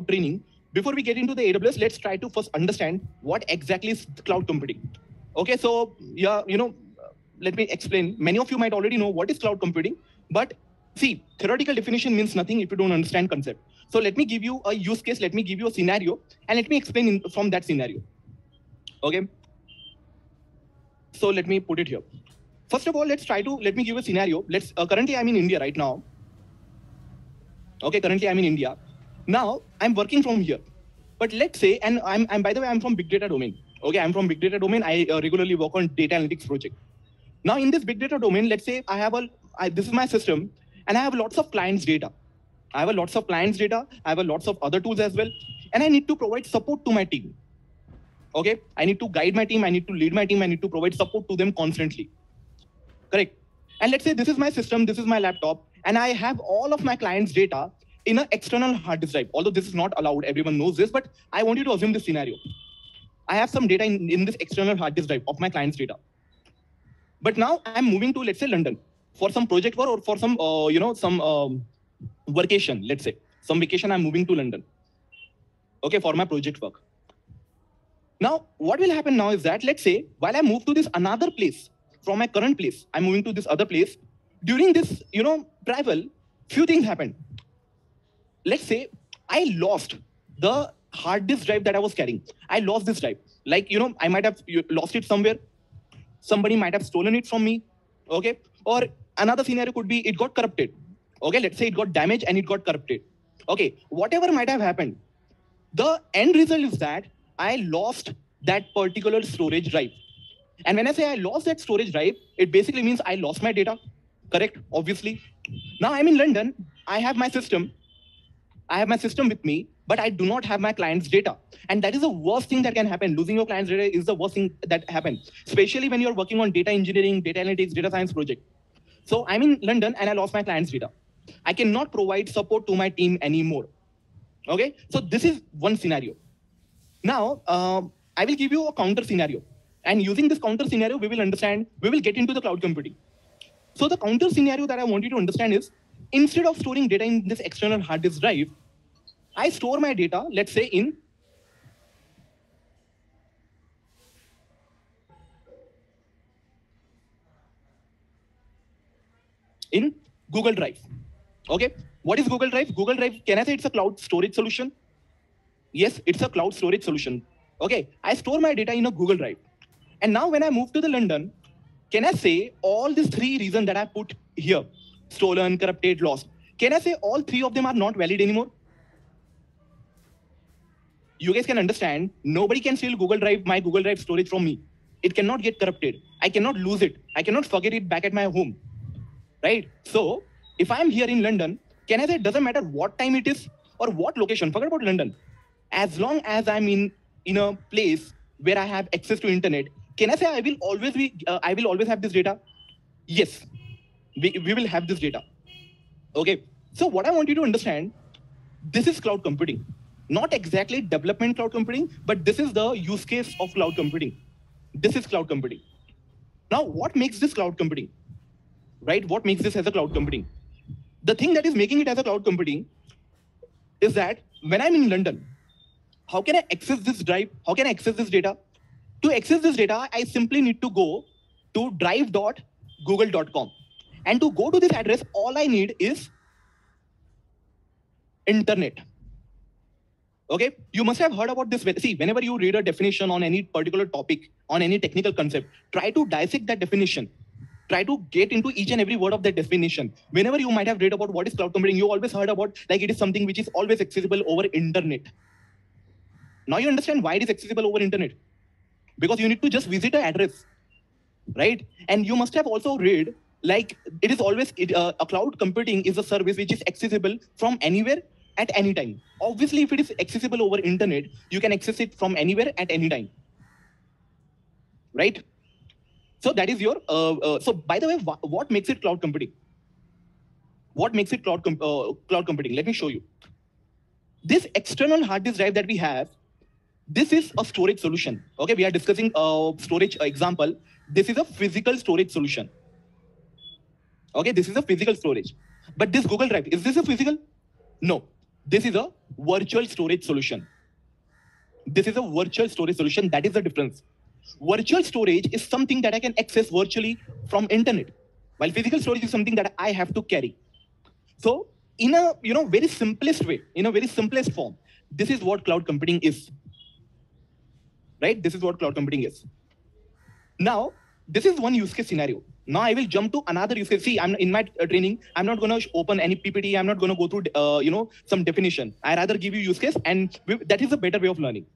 training, before we get into the AWS, let's try to first understand what exactly is cloud computing. Okay, so yeah, you know, let me explain. Many of you might already know what is cloud computing, but see, theoretical definition means nothing if you don't understand concept. So let me give you a use case, let me give you a scenario, and let me explain in, from that scenario. Okay. So let me put it here. First of all, let's try to, let me give a scenario. Let's, uh, currently I'm in India right now. Okay, currently I'm in India. Now I'm working from here. But let's say, and I'm, I'm by the way, I'm from big data domain. Okay, I'm from big data domain. I uh, regularly work on data analytics project. Now in this big data domain, let's say I have a, I, this is my system and I have lots of clients data. I have a lots of clients data. I have a lots of other tools as well. And I need to provide support to my team. Okay, I need to guide my team. I need to lead my team. I need to provide support to them constantly. Correct. And let's say this is my system, this is my laptop, and I have all of my clients' data in an external hard disk drive. Although this is not allowed, everyone knows this, but I want you to assume this scenario. I have some data in, in this external hard disk drive of my client's data. But now I'm moving to, let's say, London for some project work or for some, uh, you know, some um, vacation, let's say. Some vacation, I'm moving to London. Okay, for my project work. Now, what will happen now is that, let's say, while I move to this another place, from my current place, I'm moving to this other place. During this, you know, travel, few things happened. Let's say I lost the hard disk drive that I was carrying. I lost this drive. Like, you know, I might have lost it somewhere. Somebody might have stolen it from me. Okay. Or another scenario could be it got corrupted. Okay. Let's say it got damaged and it got corrupted. Okay. Whatever might have happened, the end result is that I lost that particular storage drive. And when I say I lost that storage drive, it basically means I lost my data. Correct? Obviously. Now I'm in London. I have my system. I have my system with me, but I do not have my client's data. And that is the worst thing that can happen. Losing your client's data is the worst thing that happens, especially when you're working on data engineering, data analytics, data science project. So I'm in London and I lost my client's data. I cannot provide support to my team anymore. Okay, so this is one scenario. Now, uh, I will give you a counter scenario. And using this counter scenario, we will understand, we will get into the cloud computing. So the counter scenario that I want you to understand is, instead of storing data in this external hard disk drive, I store my data, let's say in in Google Drive. Okay, what is Google Drive? Google Drive, can I say it's a cloud storage solution? Yes, it's a cloud storage solution. Okay, I store my data in a Google Drive. And now when I move to the London, can I say all these three reasons that I put here, stolen, corrupted, lost, can I say all three of them are not valid anymore? You guys can understand, nobody can steal Google Drive, my Google Drive storage from me. It cannot get corrupted. I cannot lose it. I cannot forget it back at my home, right? So if I'm here in London, can I say it doesn't matter what time it is or what location, forget about London. As long as I'm in, in a place where I have access to internet, can I say I will always be, uh, I will always have this data? Yes, we, we will have this data. Okay, so what I want you to understand, this is cloud computing. Not exactly development cloud computing, but this is the use case of cloud computing. This is cloud computing. Now, what makes this cloud computing? Right? What makes this as a cloud computing? The thing that is making it as a cloud computing is that when I'm in London, how can I access this drive? How can I access this data? To access this data, I simply need to go to drive.google.com. And to go to this address, all I need is internet. Okay, you must have heard about this. See, whenever you read a definition on any particular topic, on any technical concept, try to dissect that definition. Try to get into each and every word of that definition. Whenever you might have read about what is cloud computing, you always heard about like it is something which is always accessible over internet. Now you understand why it is accessible over internet. Because you need to just visit an address, right? And you must have also read like it is always it, uh, a cloud computing is a service which is accessible from anywhere at any time. Obviously, if it is accessible over internet, you can access it from anywhere at any time, right? So that is your. Uh, uh, so by the way, wh what makes it cloud computing? What makes it cloud com uh, cloud computing? Let me show you. This external hard disk drive that we have, this is a storage solution. Okay, we are discussing a storage example. This is a physical storage solution. Okay, this is a physical storage. But this Google Drive, is this a physical? No. This is a virtual storage solution. This is a virtual storage solution. That is the difference. Virtual storage is something that I can access virtually from internet, while physical storage is something that I have to carry. So in a you know very simplest way, in a very simplest form, this is what cloud computing is. Right? This is what cloud computing is. Now, this is one use case scenario. Now I will jump to another use case. See, I'm in my uh, training. I'm not going to open any PPT. I'm not going to go through, uh, you know, some definition. I rather give you use case, and we, that is a better way of learning.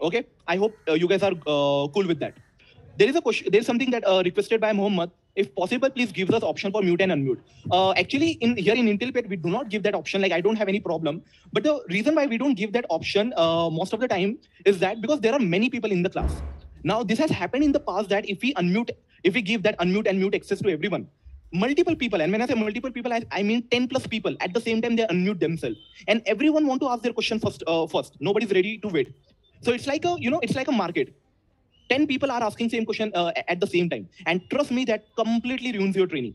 Okay. I hope uh, you guys are uh, cool with that. There is a question. There is something that uh, requested by Mohammed. If possible, please give us option for mute and unmute. Actually, in here in Intellipaat, we do not give that option. Like I don't have any problem. But the reason why we don't give that option most of the time is that because there are many people in the class. Now, this has happened in the past that if we unmute if we give that unmute and mute access to everyone, multiple people, and when I say multiple people, I, I mean 10 plus people, at the same time, they unmute themselves. And everyone want to ask their question first, uh, first. Nobody's ready to wait. So it's like a, you know, it's like a market. 10 people are asking same question uh, at the same time. And trust me, that completely ruins your training.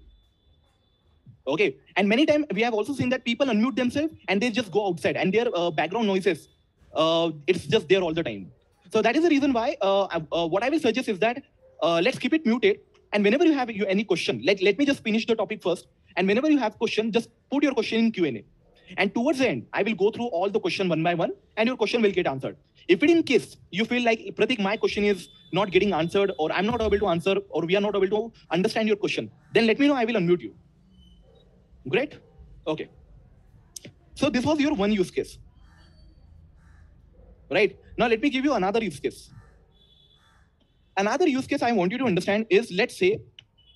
Okay. And many times we have also seen that people unmute themselves and they just go outside and their uh, background noises, uh, it's just there all the time. So that is the reason why uh, uh, what I will suggest is that uh, let's keep it muted. And whenever you have any question, let, let me just finish the topic first. And whenever you have question, just put your question in Q&A. And towards the end, I will go through all the question one by one, and your question will get answered. If it in case you feel like, Pratik, my question is not getting answered, or I'm not able to answer, or we are not able to understand your question, then let me know, I will unmute you. Great? Okay. So this was your one use case. Right? Now let me give you another use case. Another use case I want you to understand is, let's say,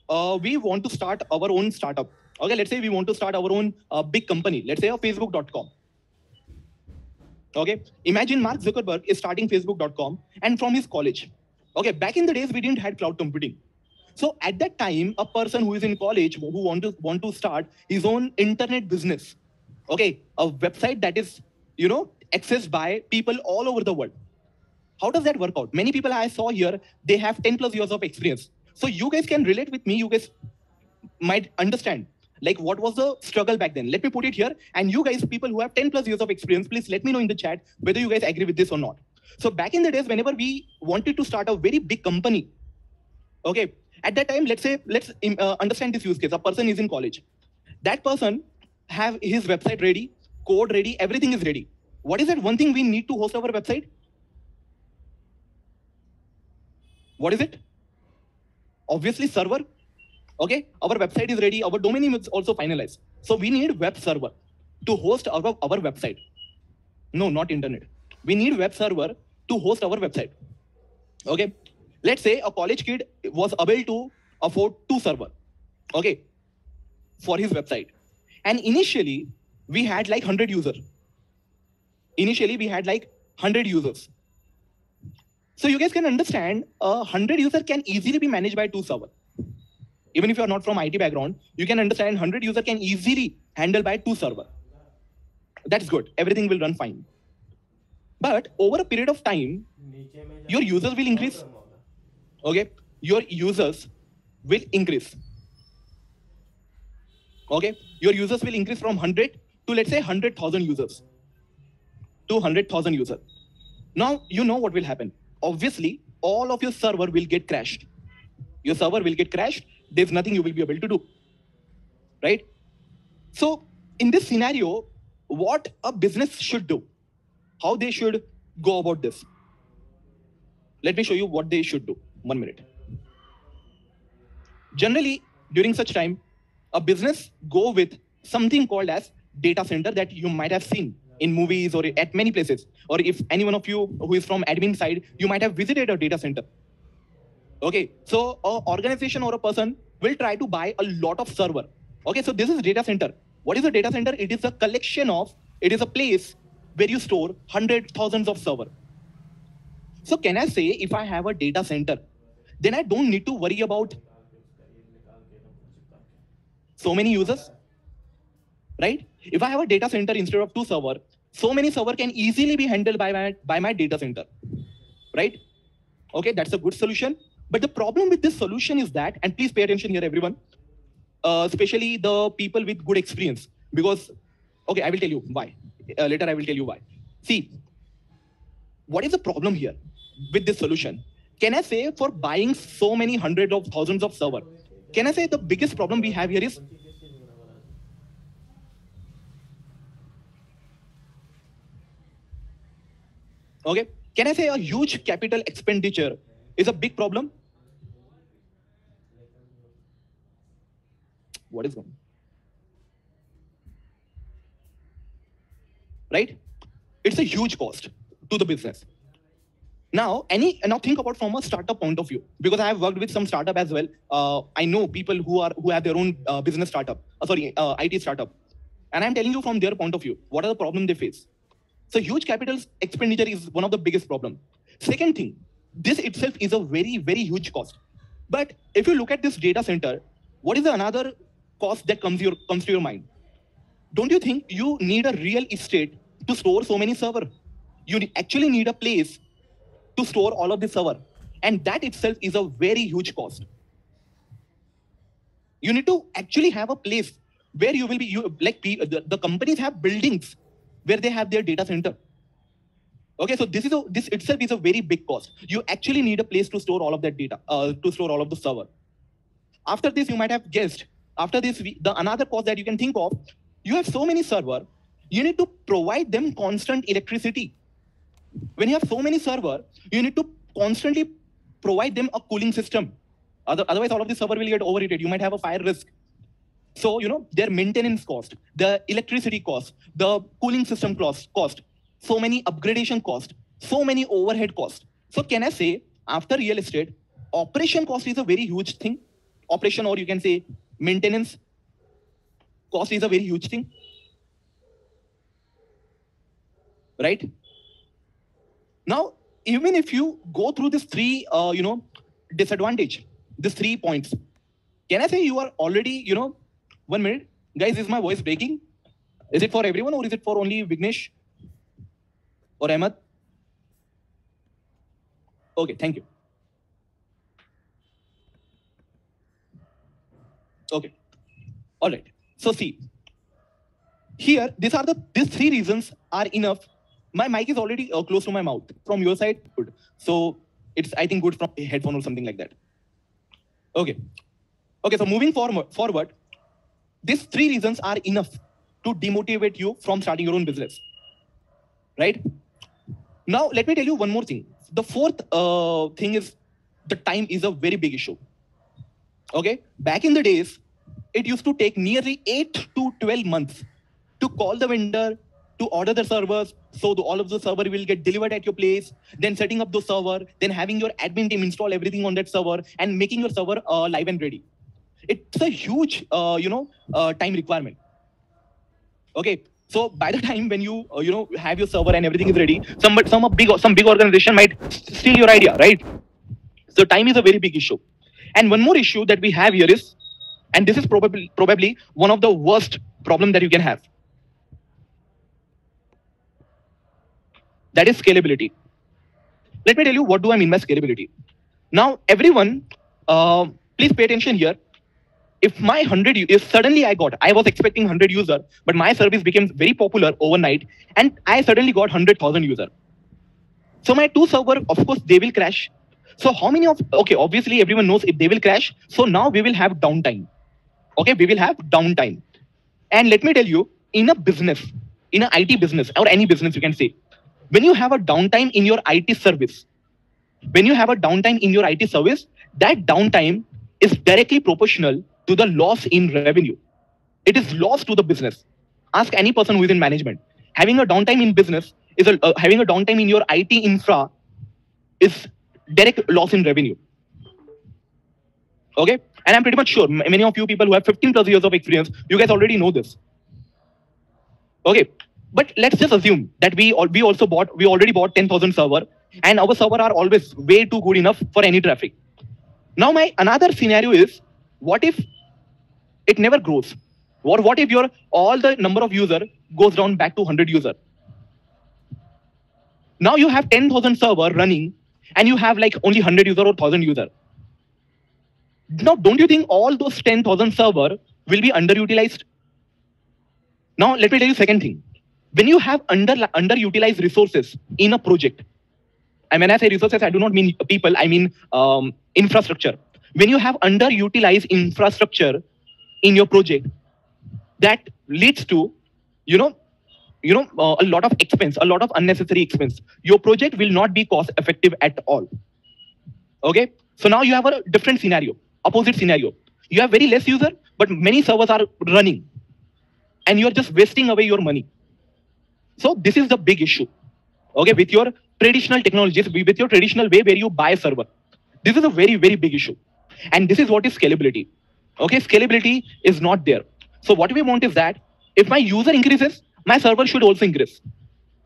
uh, we want to start our own startup. Okay, let's say we want to start our own uh, big company. Let's say a Facebook.com. Okay, imagine Mark Zuckerberg is starting Facebook.com and from his college. Okay, back in the days we didn't had cloud computing. So at that time, a person who is in college who want to want to start his own internet business. Okay, a website that is you know accessed by people all over the world. How does that work out? Many people I saw here, they have 10 plus years of experience. So you guys can relate with me. You guys might understand like what was the struggle back then. Let me put it here. And you guys, people who have 10 plus years of experience, please let me know in the chat whether you guys agree with this or not. So back in the days, whenever we wanted to start a very big company, okay, at that time, let's say, let's uh, understand this use case. A person is in college. That person have his website ready, code ready, everything is ready. What is that one thing we need to host our website? What is it? Obviously server. Okay, our website is ready. Our domain name is also finalized. So we need web server to host our, our website. No, not internet. We need web server to host our website. Okay, let's say a college kid was able to afford two server. Okay, for his website. And initially, we had like 100 users. Initially, we had like 100 users. So you guys can understand a 100 user can easily be managed by two server. Even if you're not from IT background, you can understand 100 user can easily handle by two server. That's good. Everything will run fine. But over a period of time, your users will increase. Okay, your users will increase. Okay, your users will increase from 100 to let's say 100,000 users to 100,000 users. Now you know what will happen obviously all of your server will get crashed. Your server will get crashed. There's nothing you will be able to do. Right? So in this scenario, what a business should do, how they should go about this. Let me show you what they should do. One minute. Generally, during such time, a business go with something called as data center that you might have seen in movies or at many places. Or if any one of you who is from admin side, you might have visited a data center. Okay, so an organization or a person will try to buy a lot of server. Okay, so this is data center. What is a data center? It is a collection of, it is a place where you store hundred thousands of server. So can I say if I have a data center, then I don't need to worry about so many users, right? If I have a data center instead of two server, so many server can easily be handled by my, by my data center, right? Okay, that's a good solution. But the problem with this solution is that, and please pay attention here, everyone, uh, especially the people with good experience, because Okay, I will tell you why. Uh, later, I will tell you why. See, what is the problem here with this solution? Can I say for buying so many hundreds of thousands of server, can I say the biggest problem we have here is okay? Can i say a huge capital expenditure is a big problem? What is going right? It's a huge cost to the business. Now any now think about from a startup point of view because i have worked with some startup as well. Uh, i know people who are who have their own uh, business startup uh, sorry uh, it startup. And i'm telling you from their point of view what are the problems they face so huge capital expenditure is one of the biggest problem. Second thing, this itself is a very, very huge cost. But if you look at this data center, what is another cost that comes, your, comes to your mind? Don't you think you need a real estate to store so many server? You actually need a place to store all of the server. And that itself is a very huge cost. You need to actually have a place where you will be, you, like the, the companies have buildings where they have their data center. Okay, so this is a, this itself is a very big cost. You actually need a place to store all of that data, uh, to store all of the server. After this, you might have guessed. After this, the another cost that you can think of, you have so many server, you need to provide them constant electricity. When you have so many server, you need to constantly provide them a cooling system. Otherwise, all of the server will get overheated. You might have a fire risk. So, you know, their maintenance cost, the electricity cost, the cooling system cost, cost, so many upgradation cost, so many overhead cost. So can I say after real estate, operation cost is a very huge thing. Operation or you can say maintenance cost is a very huge thing. Right? Now, even if you go through these three, uh, you know, disadvantage, these three points, can I say you are already, you know, one minute. Guys, is my voice breaking? Is it for everyone or is it for only Vignesh or Ahmed? Okay, thank you. Okay. All right. So see, here, these are the, these three reasons are enough. My mic is already uh, close to my mouth. From your side, good. So it's, I think, good from a headphone or something like that. Okay. Okay, so moving forward, forward these three reasons are enough to demotivate you from starting your own business. Right? Now, let me tell you one more thing. The fourth uh, thing is the time is a very big issue. Okay? Back in the days, it used to take nearly 8 to 12 months to call the vendor, to order the servers, so the, all of the server will get delivered at your place, then setting up the server, then having your admin team install everything on that server, and making your server uh, live and ready it's a huge, uh, you know, uh, time requirement. Okay, so by the time when you, uh, you know, have your server and everything is ready, some some big some big organization might steal your idea, right? So time is a very big issue. And one more issue that we have here is, and this is probably probably one of the worst problem that you can have. That is scalability. Let me tell you what do I mean by scalability. Now, everyone, uh, please pay attention here if my 100 if suddenly i got i was expecting 100 user but my service became very popular overnight and i suddenly got 100000 user. So my two server of course they will crash. So how many of okay obviously everyone knows if they will crash so now we will have downtime. Okay we will have downtime. And let me tell you in a business in an it business or any business you can say when you have a downtime in your it service when you have a downtime in your it service that downtime is directly proportional to the loss in revenue. It is loss to the business. Ask any person who is in management. Having a downtime in business is a, uh, having a downtime in your IT infra is direct loss in revenue. Okay, and I'm pretty much sure many of you people who have 15 plus years of experience, you guys already know this. Okay, but let's just assume that we we also bought we already bought 10,000 server, and our server are always way too good enough for any traffic. Now my another scenario is what if it never grows. Or what if your all the number of user goes down back to 100 user? Now you have 10,000 server running and you have like only 100 user or 1000 user. Now, don't you think all those 10,000 server will be underutilized? Now, let me tell you second thing. When you have under underutilized resources in a project, and when I say resources, I do not mean people, I mean um, infrastructure. When you have underutilized infrastructure in your project, that leads to, you know, you know, uh, a lot of expense, a lot of unnecessary expense. Your project will not be cost effective at all. Okay. So now you have a different scenario, opposite scenario. You have very less user, but many servers are running and you're just wasting away your money. So this is the big issue. Okay. With your traditional technologies, with your traditional way where you buy a server, this is a very, very big issue. And this is what is scalability. Okay. Scalability is not there. So what we want is that if my user increases, my server should also increase.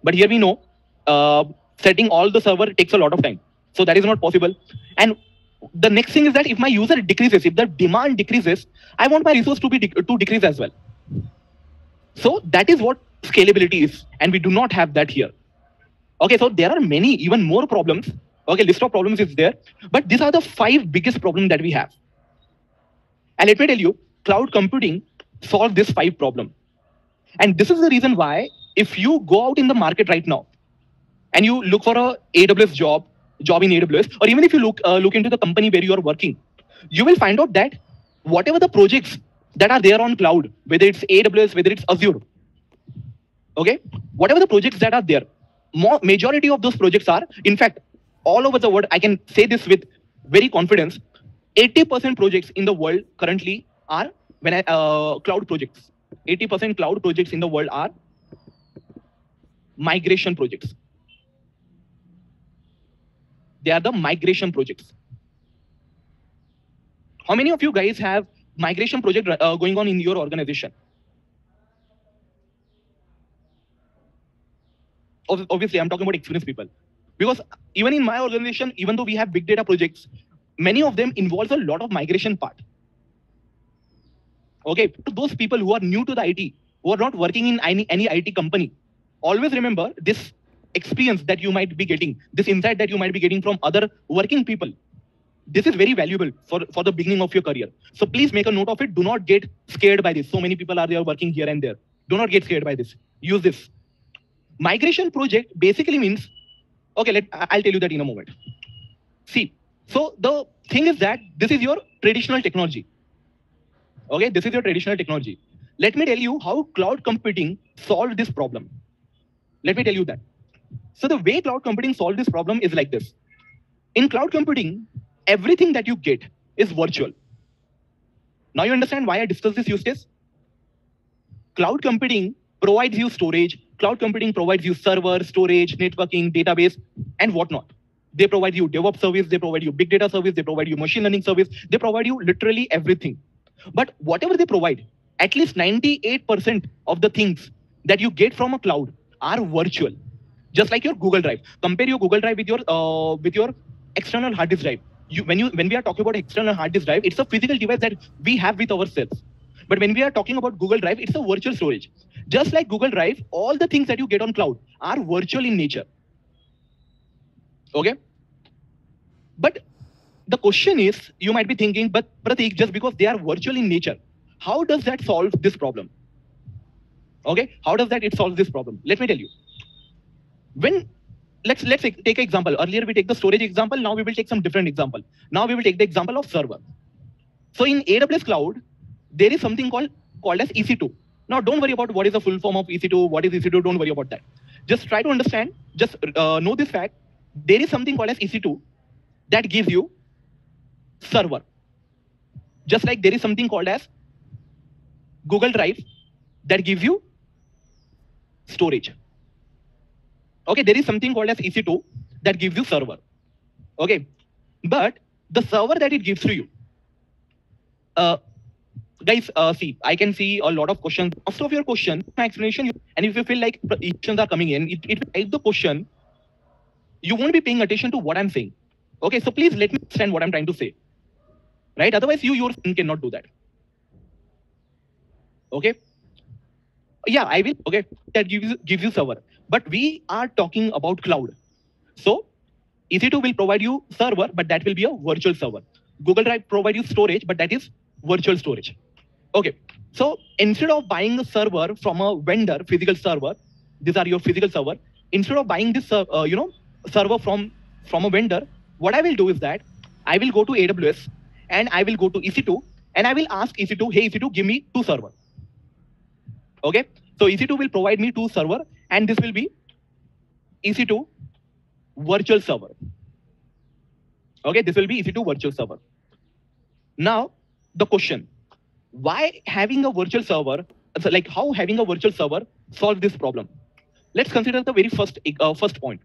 But here we know uh, setting all the server takes a lot of time. So that is not possible. And the next thing is that if my user decreases, if the demand decreases, I want my resource to be de to decrease as well. So that is what scalability is, and we do not have that here. Okay, so there are many even more problems. Okay, list of problems is there, but these are the five biggest problems that we have. And let me tell you, cloud computing solves this five problem. And this is the reason why if you go out in the market right now and you look for a AWS job job in AWS, or even if you look uh, look into the company where you are working, you will find out that whatever the projects that are there on cloud, whether it's AWS, whether it's Azure, okay, whatever the projects that are there, more, majority of those projects are, in fact, all over the world, I can say this with very confidence, 80% projects in the world currently are when I, uh, cloud projects. 80% cloud projects in the world are migration projects. They are the migration projects. How many of you guys have migration project uh, going on in your organization? Obviously, I'm talking about experienced people. Because even in my organization, even though we have big data projects, many of them involves a lot of migration part. Okay, to those people who are new to the IT, who are not working in any, any IT company, always remember this experience that you might be getting, this insight that you might be getting from other working people. This is very valuable for, for the beginning of your career. So please make a note of it. Do not get scared by this. So many people are there working here and there. Do not get scared by this. Use this. Migration project basically means, okay, let, I'll tell you that in a moment. See, so the thing is that this is your traditional technology. Okay, this is your traditional technology. Let me tell you how cloud computing solved this problem. Let me tell you that. So the way cloud computing solved this problem is like this. In cloud computing, everything that you get is virtual. Now you understand why I discussed this use case? Cloud computing provides you storage. Cloud computing provides you server, storage, networking, database, and whatnot. They provide you DevOps service, they provide you big data service, they provide you machine learning service, they provide you literally everything. But whatever they provide, at least 98% of the things that you get from a cloud are virtual just like your Google Drive. Compare your Google Drive with your uh, with your external hard disk drive. You, when you when we are talking about external hard disk drive, it's a physical device that we have with ourselves. But when we are talking about Google Drive, it's a virtual storage. Just like Google Drive, all the things that you get on cloud are virtual in nature. Okay. But the question is, you might be thinking, but Pratik, just because they are virtual in nature, how does that solve this problem? Okay, how does that it solve this problem? Let me tell you when let's let's take an example. Earlier we take the storage example. Now we will take some different example. Now we will take the example of server. So in AWS cloud, there is something called called as EC2. Now don't worry about what is the full form of EC2. What is EC2? Don't worry about that. Just try to understand. Just uh, know this fact. There is something called as EC2 that gives you server. Just like there is something called as Google Drive that gives you storage. Okay, there is something called as EC2 that gives you server. Okay, but the server that it gives to you, uh, guys, uh, see, I can see a lot of questions. Most of your question, my explanation, and if you feel like questions are coming in, it, it will the question. You won't be paying attention to what I'm saying. Okay, so please let me understand what I'm trying to say. Right? Otherwise, you yourself cannot do that. Okay. Yeah, I will. Okay, that gives gives you server. But we are talking about cloud. So EC2 will provide you server, but that will be a virtual server. Google Drive provide you storage, but that is virtual storage. Okay. So instead of buying a server from a vendor, physical server, these are your physical server. Instead of buying this, uh, uh, you know, server from from a vendor, what I will do is that I will go to AWS and I will go to EC2 and I will ask EC2, hey EC2, give me two server. Okay, so EC2 will provide me two server and this will be EC2 virtual server. Okay, this will be EC2 virtual server. Now, the question, why having a virtual server, like how having a virtual server solve this problem? Let's consider the very first, uh, first point.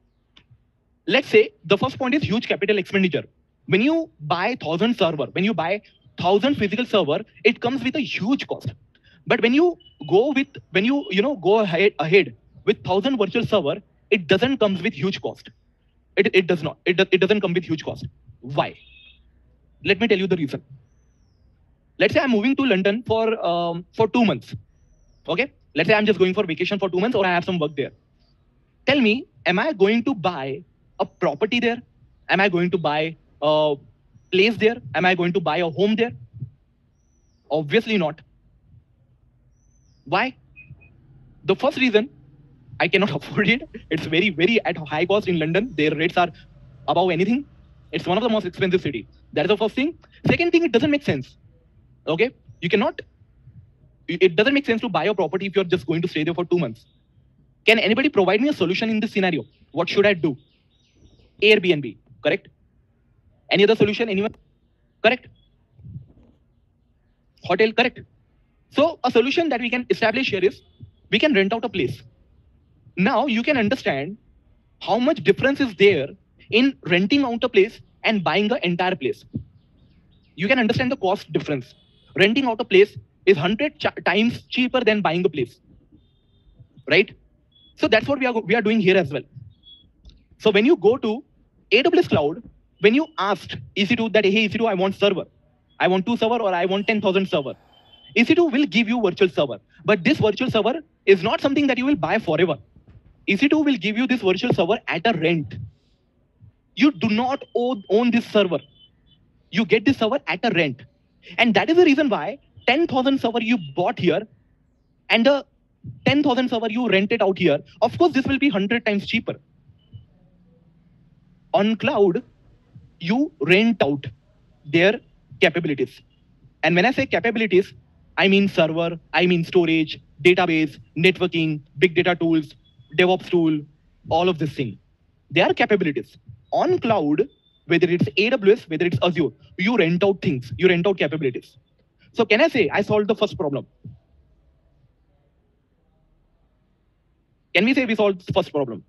Let's say the first point is huge capital expenditure. When you buy thousand server, when you buy thousand physical server, it comes with a huge cost. But when you go with, when you, you know, go ahead, ahead with thousand virtual server, it doesn't comes with huge cost. It, it does not. It, it doesn't come with huge cost. Why? Let me tell you the reason. Let's say I'm moving to London for um, for two months. Okay. Let's say I'm just going for vacation for two months, or I have some work there. Tell me, am I going to buy a property there? Am I going to buy a place there? Am I going to buy a home there? Obviously not. Why? The first reason I cannot afford it. It's very, very at high cost in London. Their rates are above anything. It's one of the most expensive cities. That is the first thing. Second thing, it doesn't make sense. Okay, you cannot. It doesn't make sense to buy a property if you're just going to stay there for two months. Can anybody provide me a solution in this scenario? What should I do? Airbnb, correct? Any other solution? Anyone? Correct. Hotel, correct. So a solution that we can establish here is we can rent out a place. Now you can understand how much difference is there in renting out a place and buying the entire place. You can understand the cost difference. Renting out a place is 100 ch times cheaper than buying a place. Right? So that's what we are, we are doing here as well. So when you go to AWS Cloud, when you asked EC2 that, hey, EC2, I want server. I want two server or I want 10,000 server. EC2 will give you virtual server. But this virtual server is not something that you will buy forever. EC2 will give you this virtual server at a rent. You do not own, this server. You get this server at a rent. And that is the reason why 10,000 server you bought here and the 10,000 server you rented out here, of course, this will be 100 times cheaper. On cloud, you rent out their capabilities. And when I say capabilities, I mean server, I mean storage, database, networking, big data tools, DevOps tool, all of this thing. They are capabilities. On cloud, whether it's AWS, whether it's Azure, you rent out things, you rent out capabilities. So can I say I solved the first problem? Can we say we solved the first problem?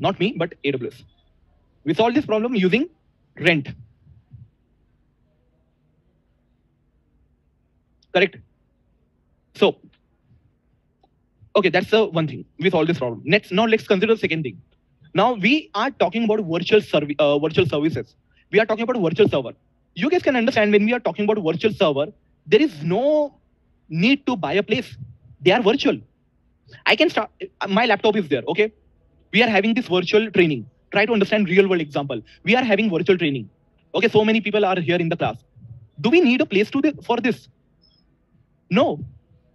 Not me, but AWS. We solved this problem using rent. Correct? So Okay, that's the one thing. We solve this problem. Next, now let's consider the second thing. Now we are talking about virtual serv uh, virtual services. We are talking about virtual server. You guys can understand when we are talking about virtual server, there is no need to buy a place. They are virtual. I can start. My laptop is there. Okay, we are having this virtual training. Try to understand real world example. We are having virtual training. Okay, so many people are here in the class. Do we need a place to for this? No,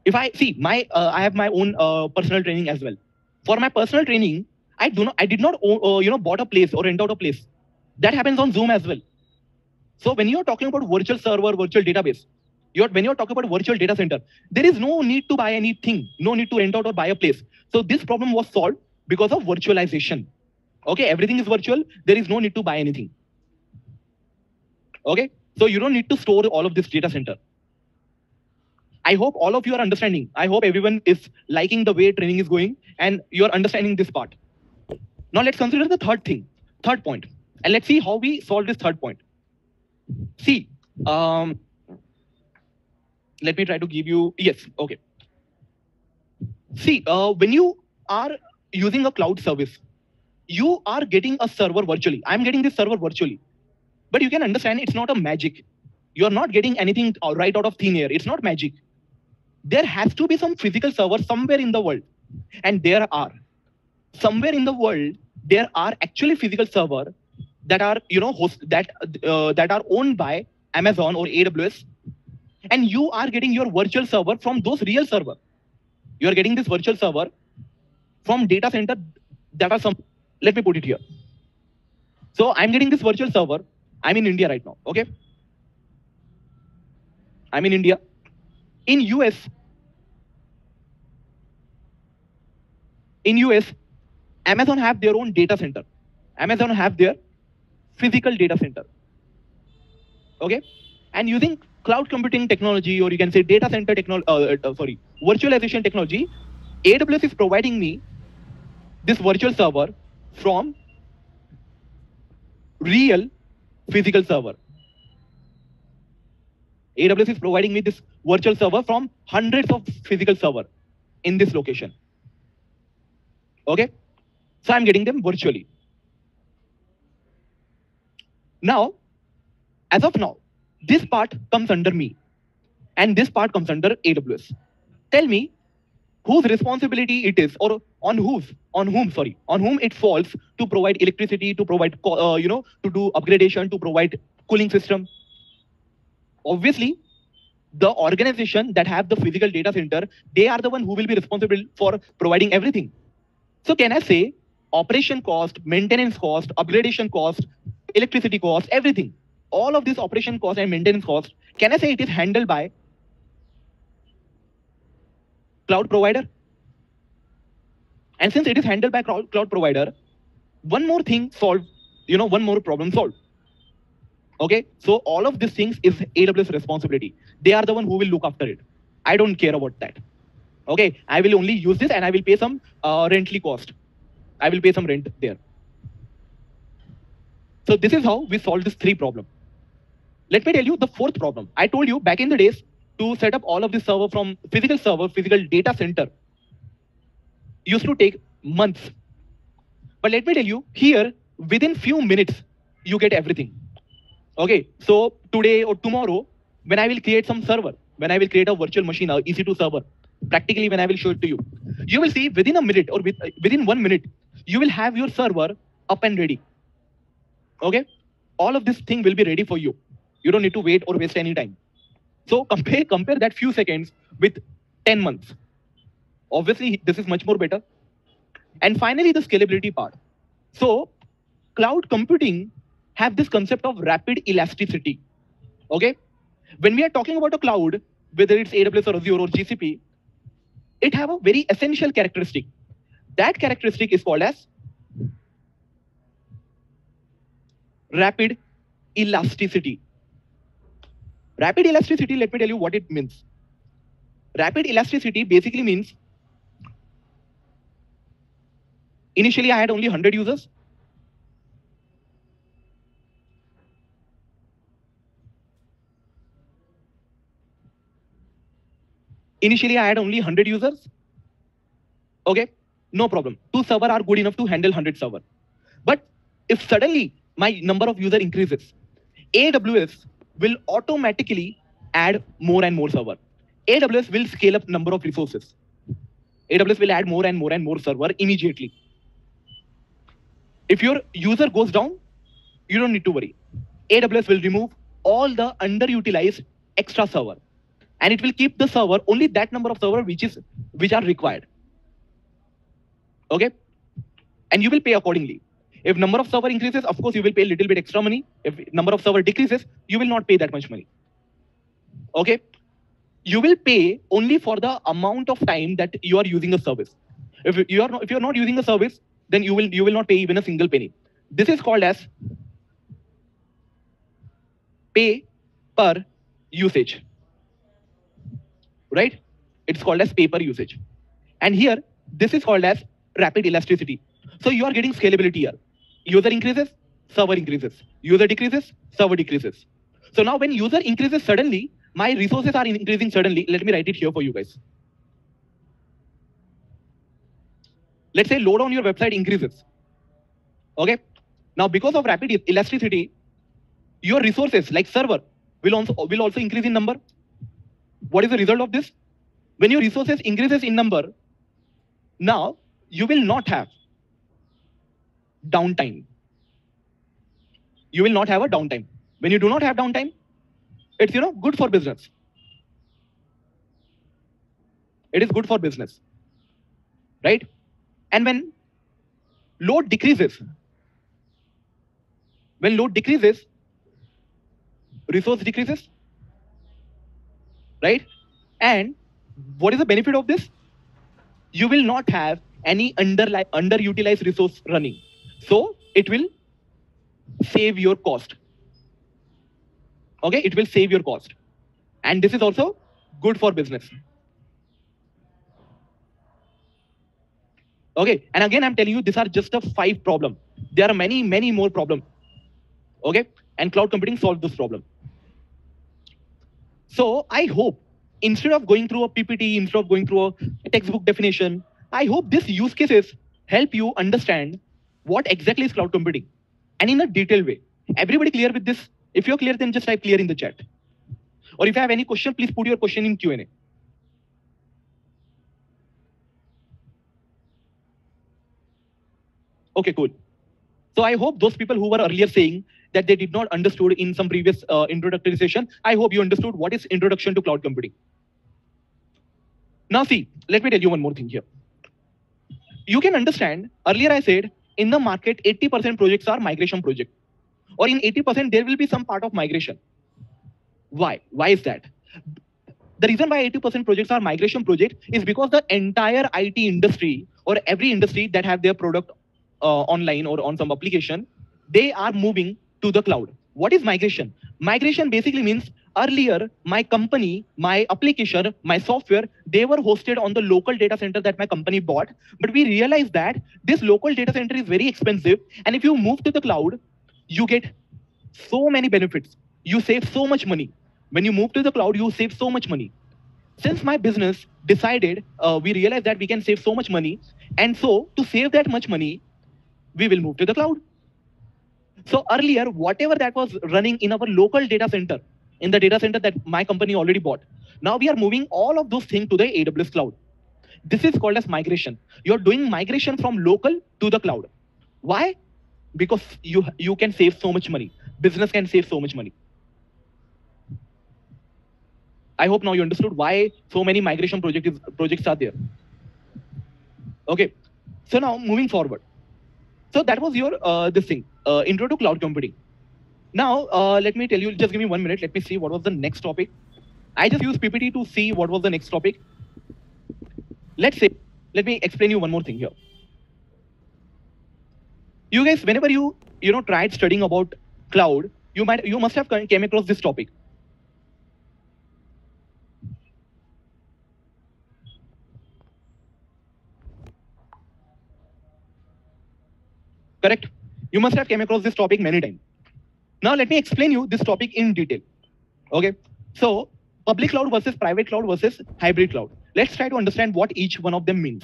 if I see my, uh, I have my own uh, personal training as well. For my personal training, I do not, I did not, uh, you know, bought a place or rent out a place. That happens on Zoom as well. So when you're talking about virtual server, virtual database, you're, when you're talking about virtual data center, there is no need to buy anything, no need to rent out or buy a place. So this problem was solved because of virtualization. Okay, everything is virtual. There is no need to buy anything. Okay, so you don't need to store all of this data center. I hope all of you are understanding. I hope everyone is liking the way training is going and you're understanding this part. Now let's consider the third thing, third point, and let's see how we solve this third point. See, um, let me try to give you, yes, okay. See, uh, when you are using a cloud service, you are getting a server virtually. I'm getting this server virtually. But you can understand it's not a magic. You're not getting anything right out of thin air. It's not magic there has to be some physical server somewhere in the world. And there are. Somewhere in the world, there are actually physical server that are, you know, host, that, uh, that are owned by Amazon or AWS, and you are getting your virtual server from those real server. You are getting this virtual server from data center that are some, let me put it here. So I'm getting this virtual server. I'm in India right now, okay? I'm in India. In US, in US, Amazon have their own data center. Amazon have their physical data center. Okay? And using cloud computing technology, or you can say data center technology, uh, uh, sorry, virtualization technology, AWS is providing me this virtual server from real physical server. AWS is providing me this virtual server from hundreds of physical server in this location. Okay? So I'm getting them virtually. Now, as of now, this part comes under me and this part comes under AWS. Tell me whose responsibility it is or on whose, on whom, sorry, on whom it falls to provide electricity, to provide, uh, you know, to do upgradation, to provide cooling system. Obviously, the organization that have the physical data center, they are the one who will be responsible for providing everything. So can I say operation cost, maintenance cost, upgradation cost, electricity cost, everything. All of this operation cost and maintenance cost, can I say it is handled by cloud provider? And since it is handled by cloud, provider, one more thing solved, you know, one more problem solved. Okay, so all of these things is AWS responsibility. They are the one who will look after it. I don't care about that. Okay, I will only use this and I will pay some uh, rently cost. I will pay some rent there. So this is how we solve this three problem. Let me tell you the fourth problem. I told you back in the days to set up all of this server from physical server, physical data center used to take months. But let me tell you here within few minutes you get everything. Okay, so today or tomorrow when I will create some server, when I will create a virtual machine, a EC2 server, practically when I will show it to you, you will see within a minute or with, within one minute, you will have your server up and ready. Okay, all of this thing will be ready for you. You don't need to wait or waste any time. So compare compare that few seconds with 10 months. Obviously, this is much more better. And finally, the scalability part. So cloud computing have this concept of rapid elasticity. Okay, when we are talking about a cloud, whether it's AWS or Azure or GCP, it have a very essential characteristic. That characteristic is called as rapid elasticity. Rapid elasticity, let me tell you what it means. Rapid elasticity basically means initially I had only 100 users. Initially, I had only 100 users. Okay, no problem. Two server are good enough to handle 100 server. But if suddenly my number of user increases, AWS will automatically add more and more server. AWS will scale up number of resources. AWS will add more and more and more server immediately. If your user goes down, you don't need to worry. AWS will remove all the underutilized extra server and it will keep the server only that number of server which is which are required. Okay, and you will pay accordingly. If number of server increases, of course you will pay a little bit extra money. If number of server decreases, you will not pay that much money. Okay, you will pay only for the amount of time that you are using a service. If you are not, if you are not using a service, then you will you will not pay even a single penny. This is called as pay per usage right? It's called as pay per usage. And here, this is called as rapid elasticity. So you are getting scalability here. User increases, server increases. User decreases, server decreases. So now when user increases suddenly, my resources are increasing suddenly. Let me write it here for you guys. Let's say load on your website increases. Okay. Now because of rapid elasticity, your resources like server will also will also increase in number. What is the result of this? When your resources increases in number, now you will not have downtime. You will not have a downtime. When you do not have downtime, it's you know good for business. It is good for business, right? And when load decreases, when load decreases, resource decreases, right? And what is the benefit of this? You will not have any under underutilized resource running. So it will save your cost. Okay, it will save your cost. And this is also good for business. Okay, and again, I'm telling you, these are just a five problem. There are many, many more problem. Okay, and cloud computing solves this problem. So I hope instead of going through a PPT, instead of going through a textbook definition, I hope these use cases help you understand what exactly is cloud computing and in a detailed way. Everybody clear with this? If you're clear, then just type clear in the chat. Or if you have any question, please put your question in Q&A. Okay, cool. So I hope those people who were earlier saying that they did not understood in some previous uh, introductory session, I hope you understood what is introduction to cloud computing. Now see, let me tell you one more thing here. You can understand, earlier I said, in the market, 80% projects are migration project. Or in 80%, there will be some part of migration. Why? Why is that? The reason why 80% projects are migration project is because the entire IT industry or every industry that have their product uh, online or on some application, they are moving to the cloud. What is migration? Migration basically means earlier my company, my application, my software, they were hosted on the local data center that my company bought. But we realized that this local data center is very expensive. And if you move to the cloud, you get so many benefits. You save so much money. When you move to the cloud, you save so much money. Since my business decided, uh, we realized that we can save so much money. And so to save that much money, we will move to the cloud. So earlier, whatever that was running in our local data center, in the data center that my company already bought, now we are moving all of those things to the AWS cloud. This is called as migration. You're doing migration from local to the cloud. Why? Because you, you can save so much money. Business can save so much money. I hope now you understood why so many migration projects projects are there. Okay, so now moving forward. So that was your uh, this thing, uh, intro to cloud computing. Now, uh, let me tell you, just give me one minute. Let me see what was the next topic. I just used PPT to see what was the next topic. Let's say, let me explain you one more thing here. You guys, whenever you, you know, tried studying about cloud, you might, you must have came across this topic. Correct? You must have came across this topic many times. Now let me explain you this topic in detail. Okay. So public cloud versus private cloud versus hybrid cloud. Let's try to understand what each one of them means.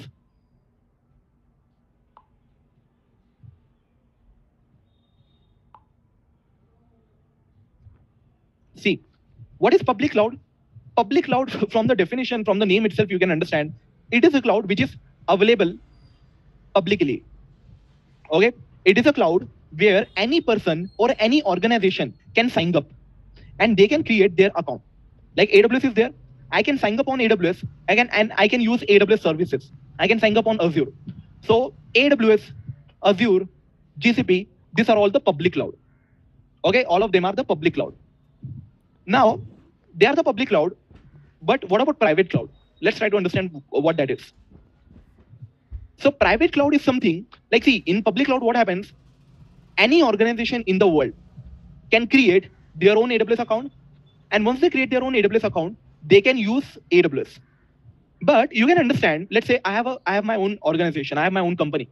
See, what is public cloud? Public cloud, from the definition, from the name itself, you can understand, it is a cloud which is available publicly. Okay, it is a cloud where any person or any organization can sign up and they can create their account. Like AWS is there. I can sign up on AWS I can, and I can use AWS services. I can sign up on Azure. So AWS, Azure, GCP, these are all the public cloud. Okay, all of them are the public cloud. Now, they are the public cloud, but what about private cloud? Let's try to understand what that is. So private cloud is something like see in public cloud what happens? Any organization in the world can create their own AWS account, and once they create their own AWS account, they can use AWS. But you can understand. Let's say I have a I have my own organization, I have my own company,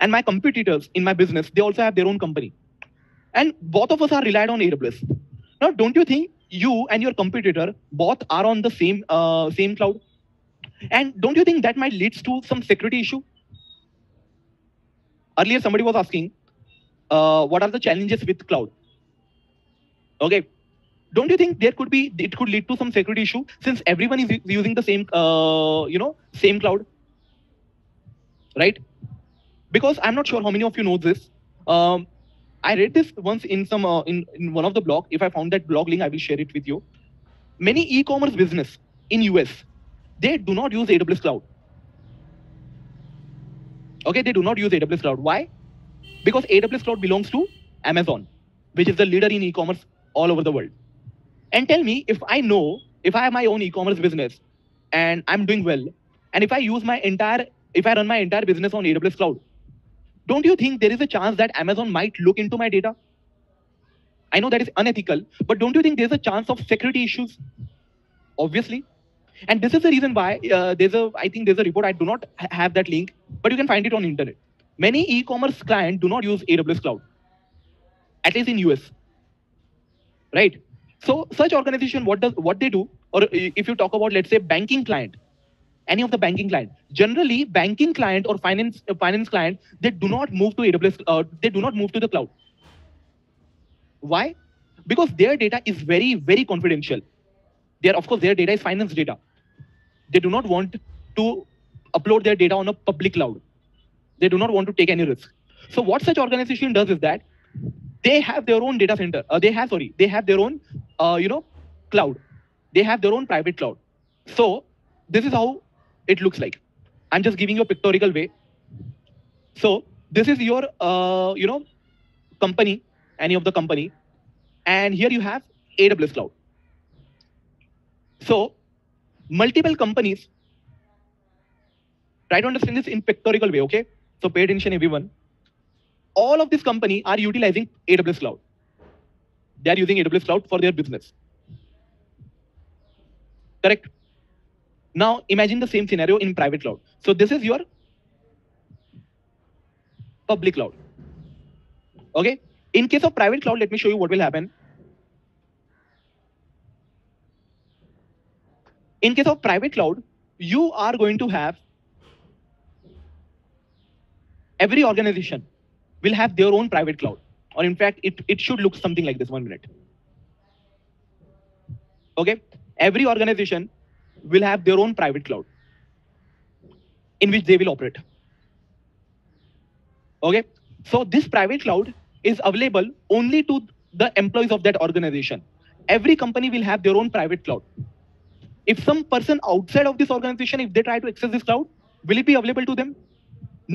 and my competitors in my business they also have their own company, and both of us are relied on AWS. Now, don't you think you and your competitor both are on the same uh, same cloud? And don't you think that might lead to some security issue? Earlier, somebody was asking, uh, what are the challenges with cloud? Okay. Don't you think there could be, it could lead to some security issue since everyone is using the same, uh, you know, same cloud, right? Because I'm not sure how many of you know this. Um, I read this once in some uh, in, in one of the blog. If I found that blog link, I will share it with you. Many e-commerce business in US, they do not use AWS cloud. Okay, they do not use AWS cloud. Why? Because AWS cloud belongs to Amazon, which is the leader in e-commerce all over the world. And tell me if I know, if I have my own e-commerce business and I'm doing well, and if I use my entire, if I run my entire business on AWS cloud, don't you think there is a chance that Amazon might look into my data? I know that is unethical, but don't you think there's a chance of security issues? Obviously. And this is the reason why uh, there's a, I think there's a report, I do not ha have that link, but you can find it on internet. Many e-commerce clients do not use AWS cloud, at least in US, right? So such organization, what does what they do, or if you talk about, let's say, banking client, any of the banking client, generally banking client or finance uh, finance client, they do not move to AWS, uh, they do not move to the cloud. Why? Because their data is very, very confidential. Their, of course, their data is finance data. They do not want to upload their data on a public cloud. They do not want to take any risk. So what such organization does is that they have their own data center. Uh, they have, sorry, they have their own, uh, you know, cloud. They have their own private cloud. So this is how it looks like. I'm just giving you a pictorial way. So this is your, uh, you know, company, any of the company. And here you have AWS cloud. So multiple companies, try to understand this in pictorial way, okay? So pay attention everyone all of these companies are utilizing AWS Cloud. They are using AWS Cloud for their business. Correct? Now imagine the same scenario in private cloud. So this is your public cloud. Okay? In case of private cloud, let me show you what will happen. In case of private cloud, you are going to have every organization will have their own private cloud. Or in fact, it, it should look something like this, one minute. Okay, every organization will have their own private cloud in which they will operate. Okay, so this private cloud is available only to the employees of that organization. Every company will have their own private cloud. If some person outside of this organization, if they try to access this cloud, will it be available to them?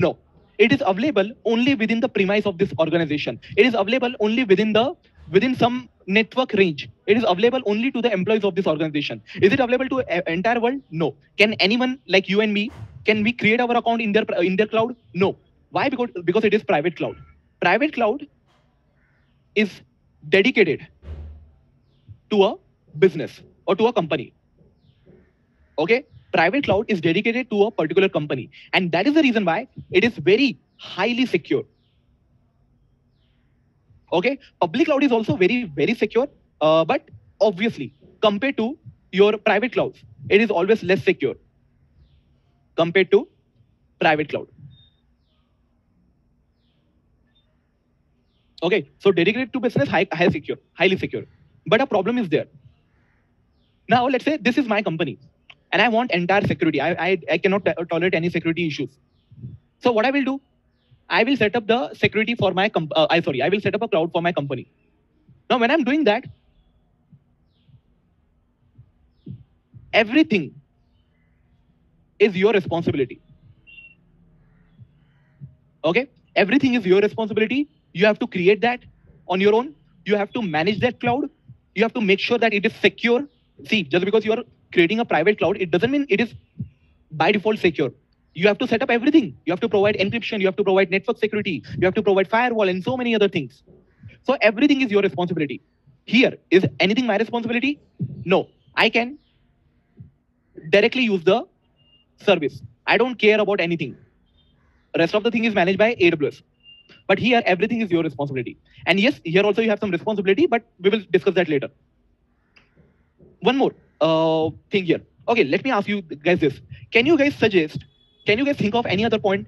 No it is available only within the premise of this organization. It is available only within the within some network range. It is available only to the employees of this organization. Is it available to entire world? No. Can anyone like you and me, can we create our account in their in their cloud? No. Why? Because because it is private cloud. Private cloud is dedicated to a business or to a company. Okay private cloud is dedicated to a particular company. And that is the reason why it is very highly secure. Okay, public cloud is also very, very secure. Uh, but obviously, compared to your private clouds, it is always less secure compared to private cloud. Okay, so dedicated to business, high, high secure, highly secure. But a problem is there. Now, let's say this is my company and I want entire security. I, I, I cannot tolerate any security issues. So what I will do, I will set up the security for my, uh, I sorry, I will set up a cloud for my company. Now, when I'm doing that, everything is your responsibility. Okay? Everything is your responsibility. You have to create that on your own. You have to manage that cloud. You have to make sure that it is secure. See, just because you are creating a private cloud, it doesn't mean it is by default secure. You have to set up everything. You have to provide encryption. You have to provide network security. You have to provide firewall and so many other things. So everything is your responsibility. Here, is anything my responsibility? No. I can directly use the service. I don't care about anything. Rest of the thing is managed by AWS. But here, everything is your responsibility. And yes, here also you have some responsibility, but we will discuss that later. One more uh, thing here. Okay, let me ask you guys this. Can you guys suggest, can you guys think of any other point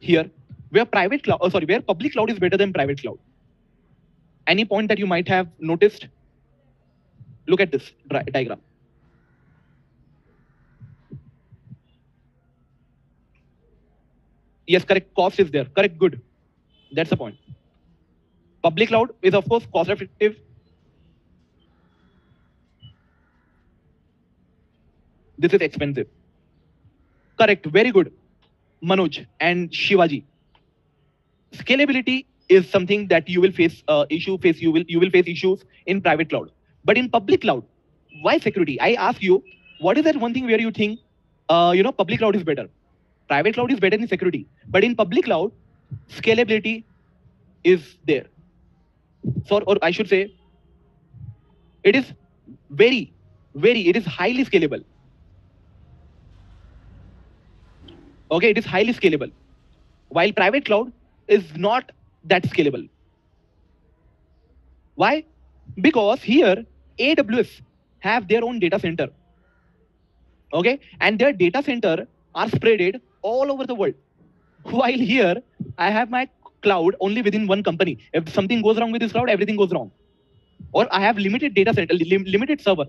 here where private cloud, oh, sorry, where public cloud is better than private cloud? Any point that you might have noticed? Look at this diagram. Yes, correct. Cost is there. Correct. Good. That's the point. Public cloud is of course cost effective. This is expensive. Correct. Very good. Manoj and Shivaji. Scalability is something that you will face uh, issue face you will you will face issues in private cloud. But in public cloud, why security? I ask you, what is that one thing where you think uh, you know public cloud is better? Private cloud is better in security, but in public cloud, scalability is there. So, or I should say, it is very, very, it is highly scalable. Okay, it is highly scalable. While private cloud is not that scalable. Why? Because here AWS have their own data center. Okay, and their data center are spreaded all over the world. While here I have my cloud only within one company. If something goes wrong with this cloud, everything goes wrong. Or I have limited data center, lim limited server.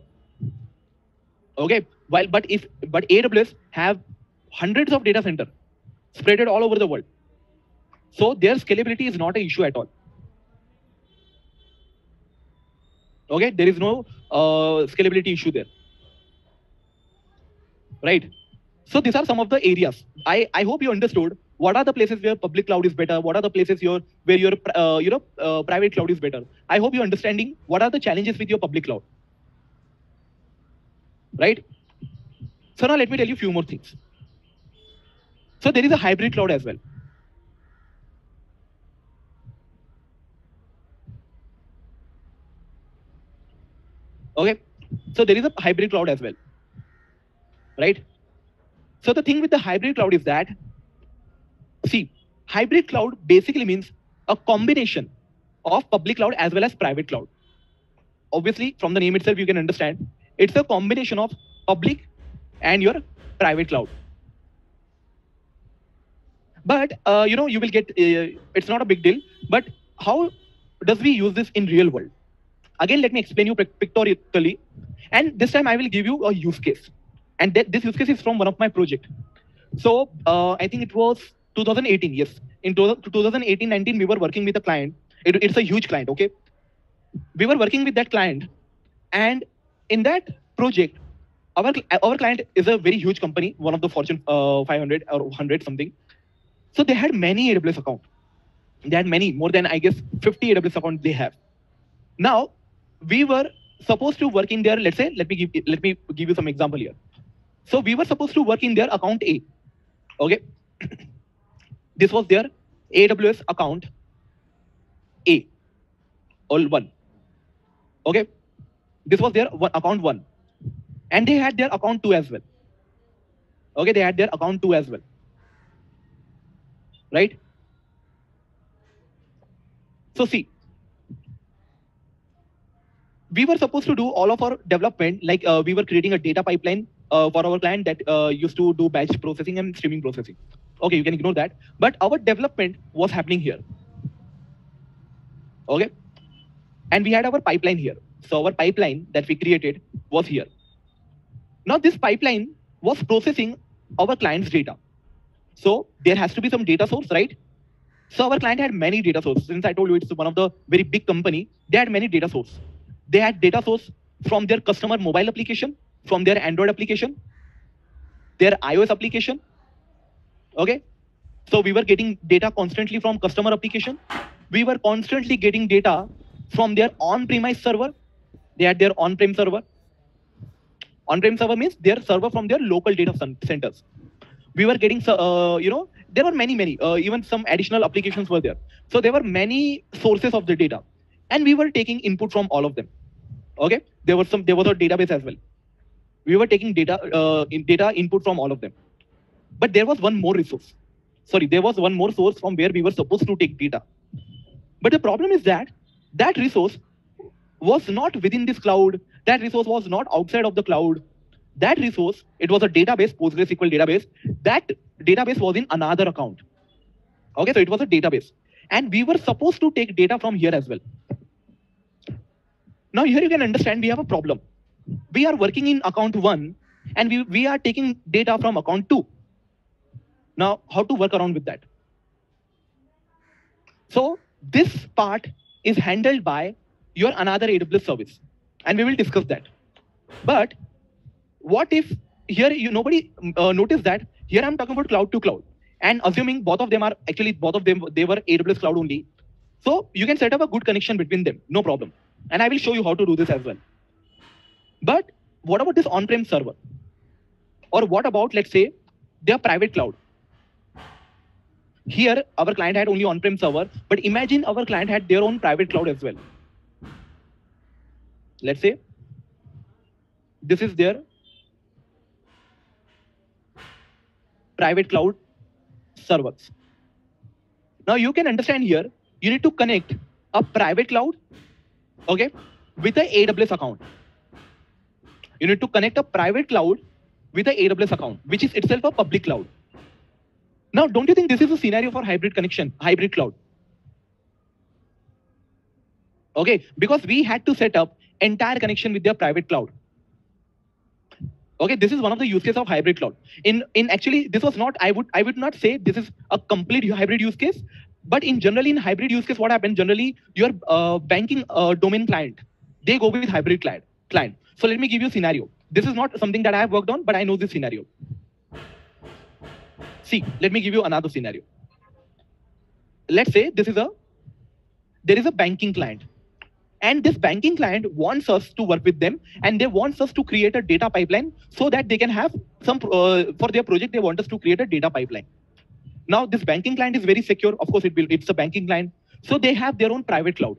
Okay, while but if but AWS have hundreds of data center spread all over the world. So their scalability is not an issue at all. Okay, there is no uh, scalability issue there. Right. So these are some of the areas. I, I hope you understood what are the places where public cloud is better, what are the places your, where your uh, you know, uh, private cloud is better. I hope you're understanding what are the challenges with your public cloud. Right? So now let me tell you a few more things. So there is a hybrid cloud as well. Okay, so there is a hybrid cloud as well, right? So the thing with the hybrid cloud is that, see, hybrid cloud basically means a combination of public cloud as well as private cloud. Obviously, from the name itself, you can understand it's a combination of public and your private cloud. But uh, you know, you will get uh, it's not a big deal. But how does we use this in real world? Again, let me explain you pictorially. And this time I will give you a use case. And th this use case is from one of my project. So uh, I think it was 2018, yes. In 2018-19, we were working with a client. It, it's a huge client, okay? We were working with that client. And in that project, our, our client is a very huge company, one of the Fortune uh, 500 or 100 something. So they had many AWS accounts. They had many, more than I guess 50 AWS accounts they have. Now, we were supposed to work in there, let's say, let me give let me give you some example here. So we were supposed to work in their account A. Okay. this was their AWS account A. All one. Okay. This was their one, account one. And they had their account two as well. Okay, they had their account two as well. Right? So see, we were supposed to do all of our development, like uh, we were creating a data pipeline uh, for our client that uh, used to do batch processing and streaming processing. Okay, you can ignore that. But our development was happening here. Okay. And we had our pipeline here. So our pipeline that we created was here. Now this pipeline was processing our client's data. So there has to be some data source, right? So our client had many data sources. Since I told you it's one of the very big company, they had many data sources. They had data source from their customer mobile application, from their Android application, their iOS application. Okay. So we were getting data constantly from customer application. We were constantly getting data from their on-premise server. They had their on-prem server. On-prem server means their server from their local data centers. We were getting, uh, you know, there were many, many, uh, even some additional applications were there. So there were many sources of the data and we were taking input from all of them. Okay, there was some there was a database as well. We were taking data uh, in data input from all of them, but there was one more resource. Sorry, there was one more source from where we were supposed to take data. But the problem is that that resource was not within this cloud. That resource was not outside of the cloud. That resource, it was a database, PostgreSQL database. That database was in another account. Okay, so it was a database. And we were supposed to take data from here as well. Now here you can understand we have a problem. We are working in account one and we, we are taking data from account two. Now, how to work around with that? So this part is handled by your another AWS service. And we will discuss that. But what if here you nobody uh, noticed that here I'm talking about cloud to cloud and assuming both of them are actually both of them they were AWS cloud only. So you can set up a good connection between them, no problem. And I will show you how to do this as well. But what about this on-prem server? Or what about, let's say, their private cloud? Here, our client had only on-prem server, but imagine our client had their own private cloud as well. Let's say this is their private cloud servers. Now you can understand here, you need to connect a private cloud, okay, with a AWS account. You need to connect a private cloud with a AWS account, which is itself a public cloud. Now, don't you think this is a scenario for hybrid connection, hybrid cloud? Okay, because we had to set up entire connection with their private cloud. Okay, this is one of the use case of hybrid cloud. In in actually, this was not. I would I would not say this is a complete hybrid use case. But in generally in hybrid use case, what happens generally your uh, banking uh, domain client they go with hybrid client client. So let me give you a scenario. This is not something that I have worked on, but I know this scenario. See, let me give you another scenario. Let's say this is a there is a banking client and this banking client wants us to work with them and they want us to create a data pipeline so that they can have some, uh, for their project, they want us to create a data pipeline. Now this banking client is very secure. Of course, it will, it's a banking client. So they have their own private cloud.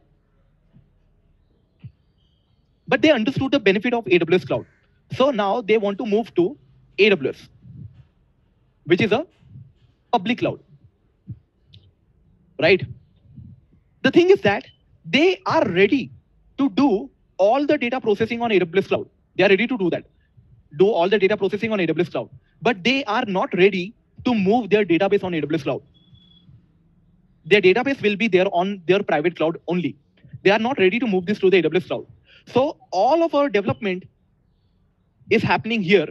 But they understood the benefit of AWS cloud. So now they want to move to AWS, which is a public cloud, right? The thing is that they are ready to do all the data processing on AWS cloud. They are ready to do that, do all the data processing on AWS cloud, but they are not ready to move their database on AWS cloud. Their database will be there on their private cloud only. They are not ready to move this to the AWS cloud. So all of our development is happening here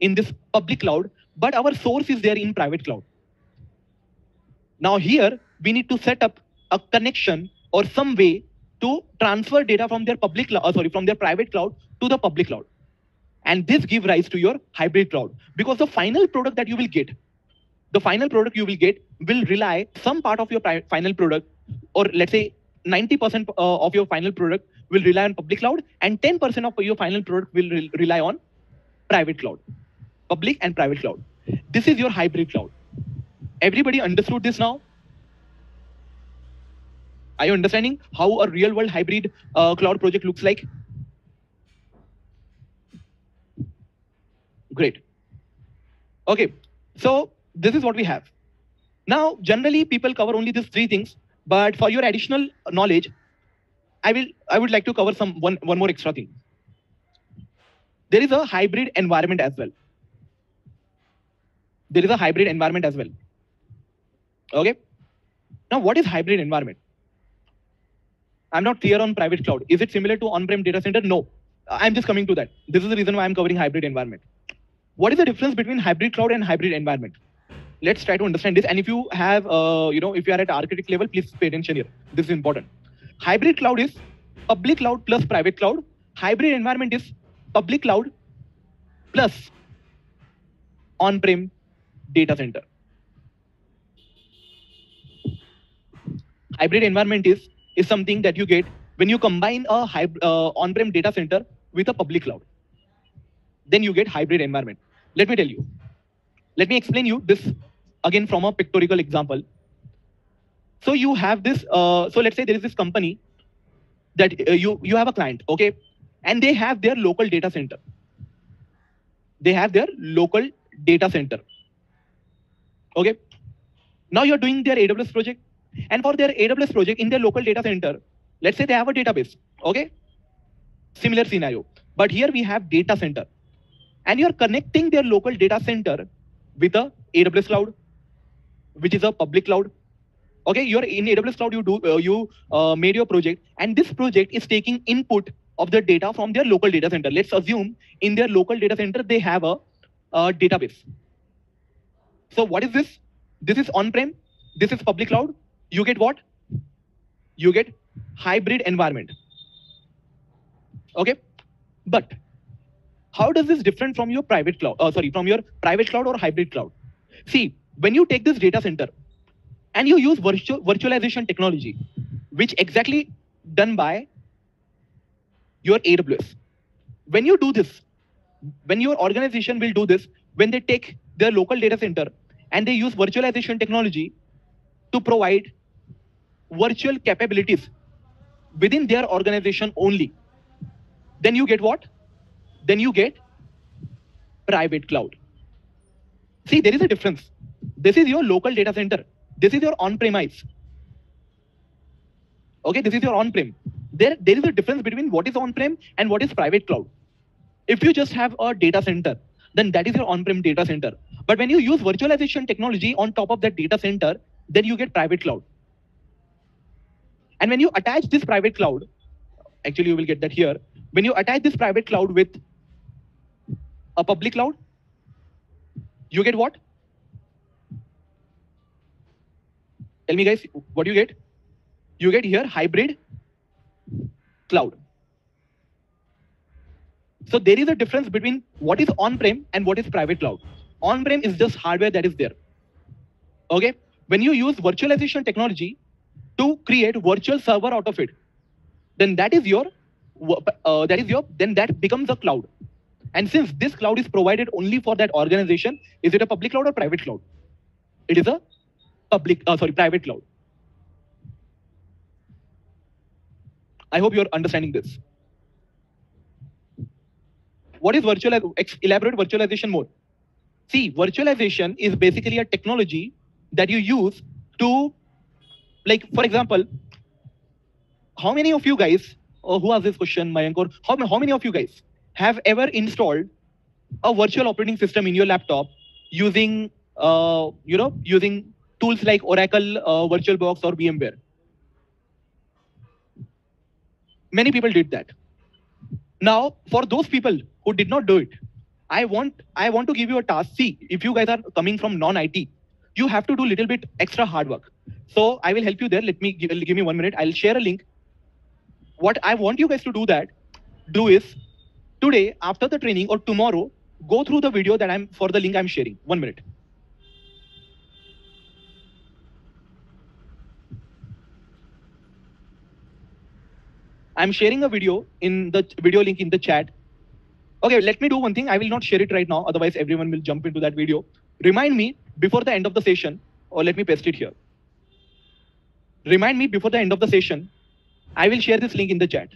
in this public cloud, but our source is there in private cloud. Now here, we need to set up a connection or some way to transfer data from their public uh, sorry, from their private cloud to the public cloud. And this give rise to your hybrid cloud because the final product that you will get, the final product you will get will rely some part of your final product, or let's say 90% uh, of your final product will rely on public cloud and 10% of your final product will re rely on private cloud, public and private cloud. This is your hybrid cloud. Everybody understood this now? Are you understanding how a real world hybrid uh, cloud project looks like? Great. Okay, so this is what we have. Now, generally people cover only these three things, but for your additional knowledge, I will I would like to cover some one, one more extra thing. There is a hybrid environment as well. There is a hybrid environment as well. Okay. Now, what is hybrid environment? I'm not clear on private cloud. Is it similar to on-prem data center? No. I'm just coming to that. This is the reason why I'm covering hybrid environment. What is the difference between hybrid cloud and hybrid environment? Let's try to understand this. And if you have, uh, you know, if you are at architect level, please pay attention here. This is important. Hybrid cloud is public cloud plus private cloud. Hybrid environment is public cloud plus on-prem data center. Hybrid environment is is something that you get when you combine a uh, on-prem data center with a public cloud. Then you get hybrid environment. Let me tell you. Let me explain you this again from a pictorial example. So you have this, uh, so let's say there is this company that uh, you, you have a client, okay? And they have their local data center. They have their local data center. Okay. Now you're doing their AWS project. And for their AWS project in their local data center, let's say they have a database, okay? Similar scenario. But here we have data center. And you're connecting their local data center with a AWS cloud, which is a public cloud. Okay, you're in AWS cloud, you do uh, you uh, made your project, and this project is taking input of the data from their local data center. Let's assume in their local data center they have a, a database. So what is this? This is on-prem. This is public cloud you get what? You get hybrid environment. Okay, but how does this different from your private cloud? Uh, sorry, from your private cloud or hybrid cloud? See, when you take this data center and you use virtual virtualization technology, which exactly done by your AWS. When you do this, when your organization will do this, when they take their local data center and they use virtualization technology to provide virtual capabilities within their organization only, then you get what? Then you get private cloud. See, there is a difference. This is your local data center. This is your on-premise. Okay, this is your on-prem. There, there is a difference between what is on-prem and what is private cloud. If you just have a data center, then that is your on-prem data center. But when you use virtualization technology on top of that data center, then you get private cloud. And when you attach this private cloud, actually you will get that here. When you attach this private cloud with a public cloud, you get what? Tell me guys, what do you get? You get here hybrid cloud. So there is a difference between what is on-prem and what is private cloud. On-prem is just hardware that is there. Okay. When you use virtualization technology to create virtual server out of it, then that is your uh, that is your then that becomes a cloud. And since this cloud is provided only for that organization, is it a public cloud or private cloud? It is a public, uh, sorry, private cloud. I hope you're understanding this. What is virtual? Elaborate virtualization mode. See, virtualization is basically a technology that you use to, like, for example, how many of you guys, or who asked this question, Mayank, or how, how many of you guys have ever installed a virtual operating system in your laptop using, uh, you know, using tools like Oracle, uh, VirtualBox, or VMware? Many people did that. Now, for those people who did not do it, I want I want to give you a task. See, if you guys are coming from non-IT, you have to do a little bit extra hard work. So I will help you there. Let me give, give me one minute. I'll share a link. What I want you guys to do that, do is today after the training or tomorrow, go through the video that I'm for the link I'm sharing. One minute. I'm sharing a video in the video link in the chat. Okay, let me do one thing. I will not share it right now. Otherwise, everyone will jump into that video. Remind me before the end of the session, or let me paste it here. Remind me before the end of the session. I will share this link in the chat.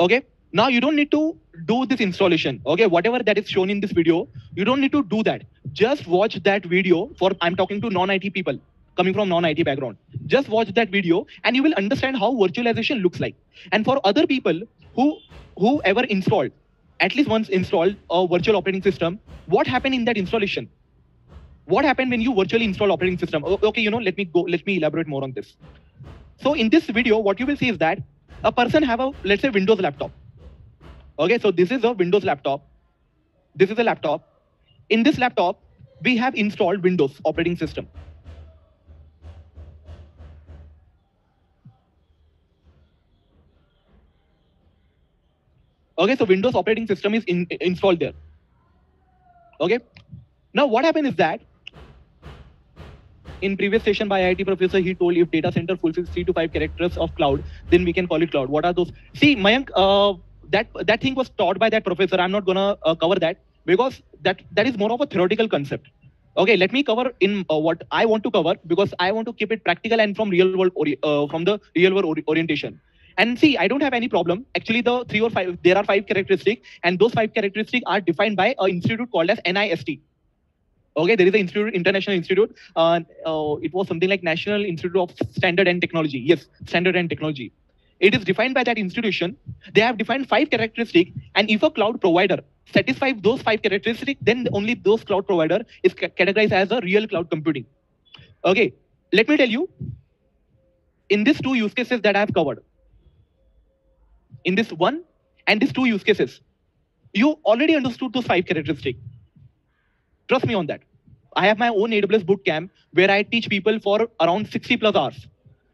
Okay, now you don't need to do this installation. Okay, whatever that is shown in this video, you don't need to do that just watch that video for i'm talking to non-it people coming from non-it background. Just watch that video and you will understand how virtualization looks like. And for other people who who ever installed at least once installed a virtual operating system what happened in that installation? What happened when you virtually install operating system? Okay you know let me go let me elaborate more on this. So in this video what you will see is that a person have a let's say windows laptop. Okay so this is a windows laptop. This is a laptop. In this laptop we have installed Windows operating system. Okay, so Windows operating system is in, installed there. Okay, now what happened is that in previous session by IIT professor, he told if data center fulfills three to five characters of cloud, then we can call it cloud. What are those? See, Mayank, uh, that that thing was taught by that professor. I'm not gonna uh, cover that because that that is more of a theoretical concept okay let me cover in uh, what i want to cover because i want to keep it practical and from real world uh, from the real world orientation and see i don't have any problem. Actually the three or five there are five characteristics and those five characteristics are defined by an institute called as nist okay there is an institute international institute uh, uh, it was something like national institute of standard and technology. Yes standard and technology. It is defined by that institution. They have defined five characteristics and if a cloud provider satisfies those five characteristics, then only those cloud provider is categorized as a real cloud computing. Okay, let me tell you, in these two use cases that I have covered, in this one and these two use cases, you already understood those five characteristics. Trust me on that. I have my own AWS bootcamp where I teach people for around 60 plus hours.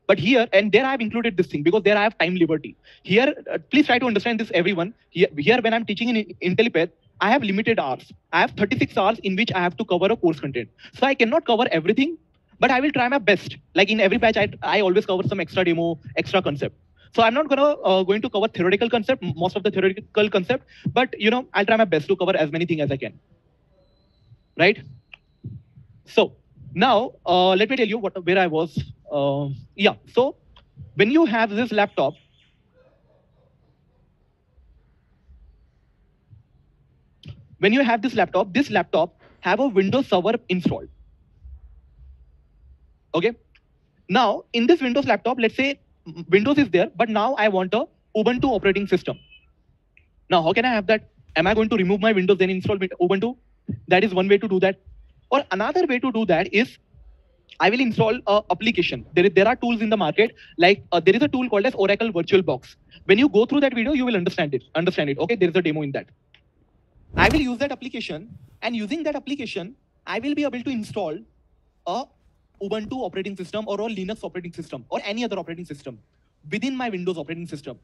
But here, and there I have included this thing because there I have time liberty. Here, uh, please try to understand this, everyone. Here, here when I'm teaching in Intellipaat, I have limited hours. I have 36 hours in which I have to cover a course content. So I cannot cover everything, but I will try my best. Like in every batch, I, I always cover some extra demo, extra concept. So I'm not gonna uh, going to cover theoretical concept, most of the theoretical concept, but you know I'll try my best to cover as many things as I can. Right? So now uh, let me tell you what where I was. Uh, yeah. So when you have this laptop, when you have this laptop, this laptop have a Windows Server installed. Okay. Now, in this Windows laptop, let's say Windows is there, but now I want a Ubuntu operating system. Now, how can I have that? Am I going to remove my Windows then install Ubuntu? That is one way to do that. Or another way to do that is I will install a application. There, is, there are tools in the market, like uh, there is a tool called as Oracle VirtualBox. When you go through that video, you will understand it. Understand it. Okay, there is a demo in that. I will use that application, and using that application, I will be able to install a Ubuntu operating system or a Linux operating system or any other operating system within my Windows operating system.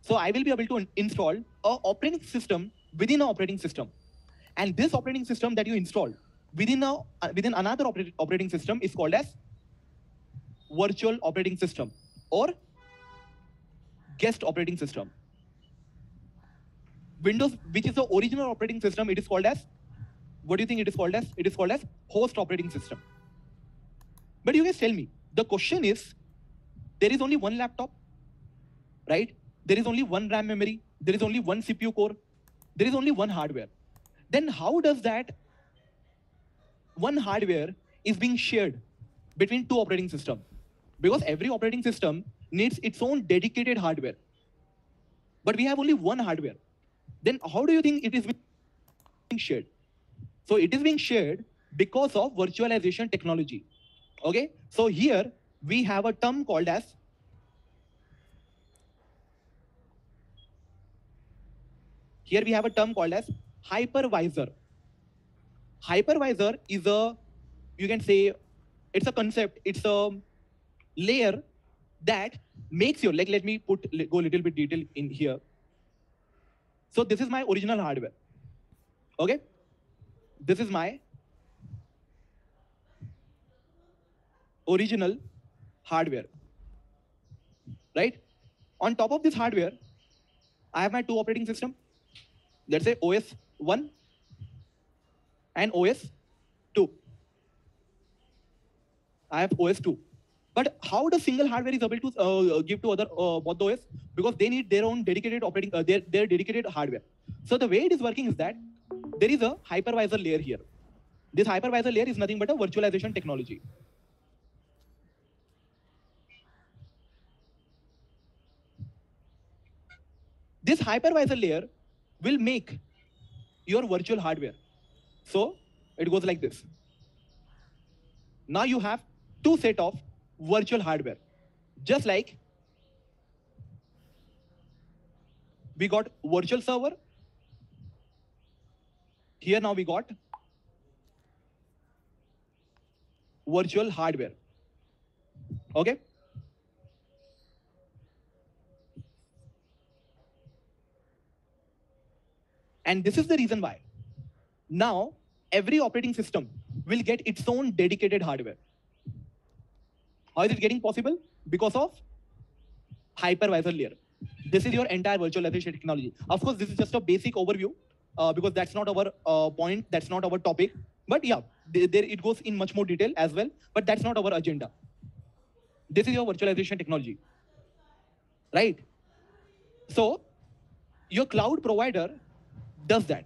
So I will be able to install a operating system within an operating system. And this operating system that you install within a uh, within another operating system is called as virtual operating system or guest operating system. Windows, which is the original operating system, it is called as, what do you think it is called as? It is called as host operating system. But you guys tell me, the question is, there is only one laptop, right? There is only one RAM memory. There is only one CPU core. There is only one hardware. Then how does that one hardware is being shared between two operating systems? Because every operating system needs its own dedicated hardware. But we have only one hardware then how do you think it is being shared? So it is being shared because of virtualization technology. Okay, so here we have a term called as here we have a term called as hypervisor. Hypervisor is a, you can say, it's a concept, it's a layer that makes your, like, let me put, go a little bit detail in here. So this is my original hardware. Okay? This is my original hardware. Right? On top of this hardware, I have my two operating system. Let's say OS 1 and OS 2. I have OS 2. But how the single hardware is able to uh, give to other uh, both OS? Because they need their own dedicated operating, uh, their, their dedicated hardware. So the way it is working is that there is a hypervisor layer here. This hypervisor layer is nothing but a virtualization technology. This hypervisor layer will make your virtual hardware. So it goes like this. Now you have two set of virtual hardware. Just like we got virtual server. Here now we got virtual hardware. Okay? And this is the reason why. Now, every operating system will get its own dedicated hardware. How is it getting possible? Because of hypervisor layer. This is your entire virtualization technology. Of course, this is just a basic overview uh, because that's not our uh, point, that's not our topic. But yeah, there it goes in much more detail as well, but that's not our agenda. This is your virtualization technology, right? So your cloud provider does that.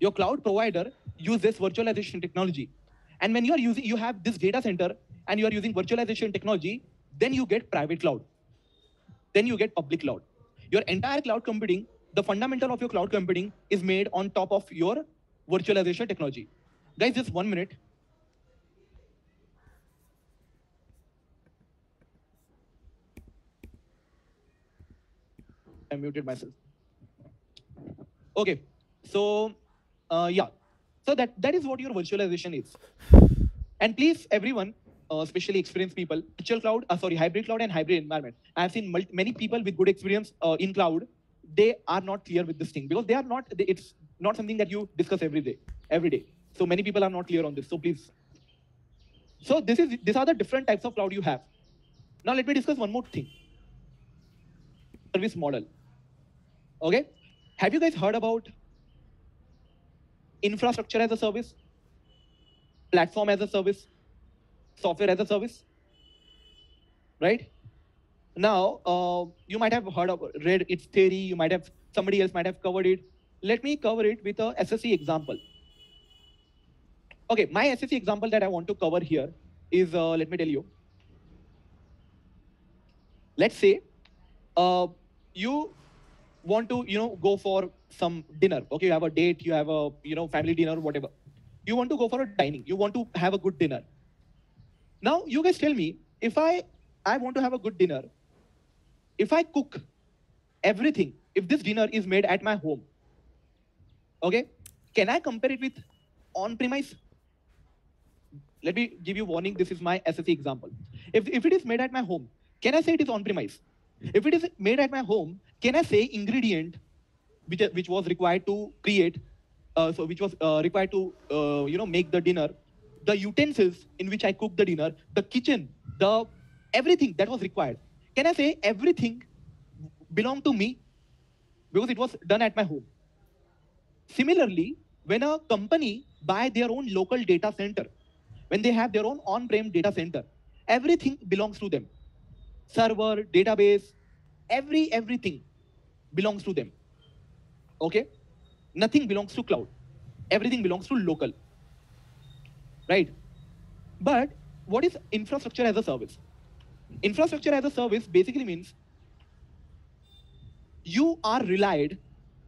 Your cloud provider uses virtualization technology. And when you are using, you have this data center and you are using virtualization technology, then you get private cloud. Then you get public cloud. Your entire cloud computing, the fundamental of your cloud computing is made on top of your virtualization technology. Guys, just one minute. I muted myself. Okay, so uh, yeah. So that, that is what your virtualization is. And please, everyone, uh, especially experienced people, virtual cloud, uh, sorry, hybrid cloud and hybrid environment. I have seen multi- many people with good experience uh, in cloud. They are not clear with this thing because they are not. They, it's not something that you discuss every day. Every day. So many people are not clear on this. So please. So this is these are the different types of cloud you have. Now let me discuss one more thing. Service model. Okay. Have you guys heard about infrastructure as a service? Platform as a service? Software as a service? Right? Now, uh, you might have heard of read its theory, you might have somebody else might have covered it. Let me cover it with a SSE example. Okay, my SSE example that I want to cover here is, uh, let me tell you. Let's say uh, you want to, you know, go for some dinner. Okay, you have a date, you have a, you know, family dinner, whatever. You want to go for a dining. You want to have a good dinner. Now, you guys tell me, if I, I want to have a good dinner, if I cook everything, if this dinner is made at my home, okay, can I compare it with on-premise? Let me give you warning. This is my SSE example. If, if it is made at my home, can I say it is on-premise? If it is made at my home, can I say ingredient which, which was required to create, uh, so which was uh, required to uh, you know make the dinner, the utensils in which I cooked the dinner, the kitchen, the everything that was required. Can I say everything belonged to me because it was done at my home? Similarly, when a company buy their own local data center, when they have their own on-prem data center, everything belongs to them. Server, database, every everything belongs to them. Okay? Nothing belongs to cloud. Everything belongs to local. Right? But what is infrastructure as a service? Infrastructure as a service basically means you are relied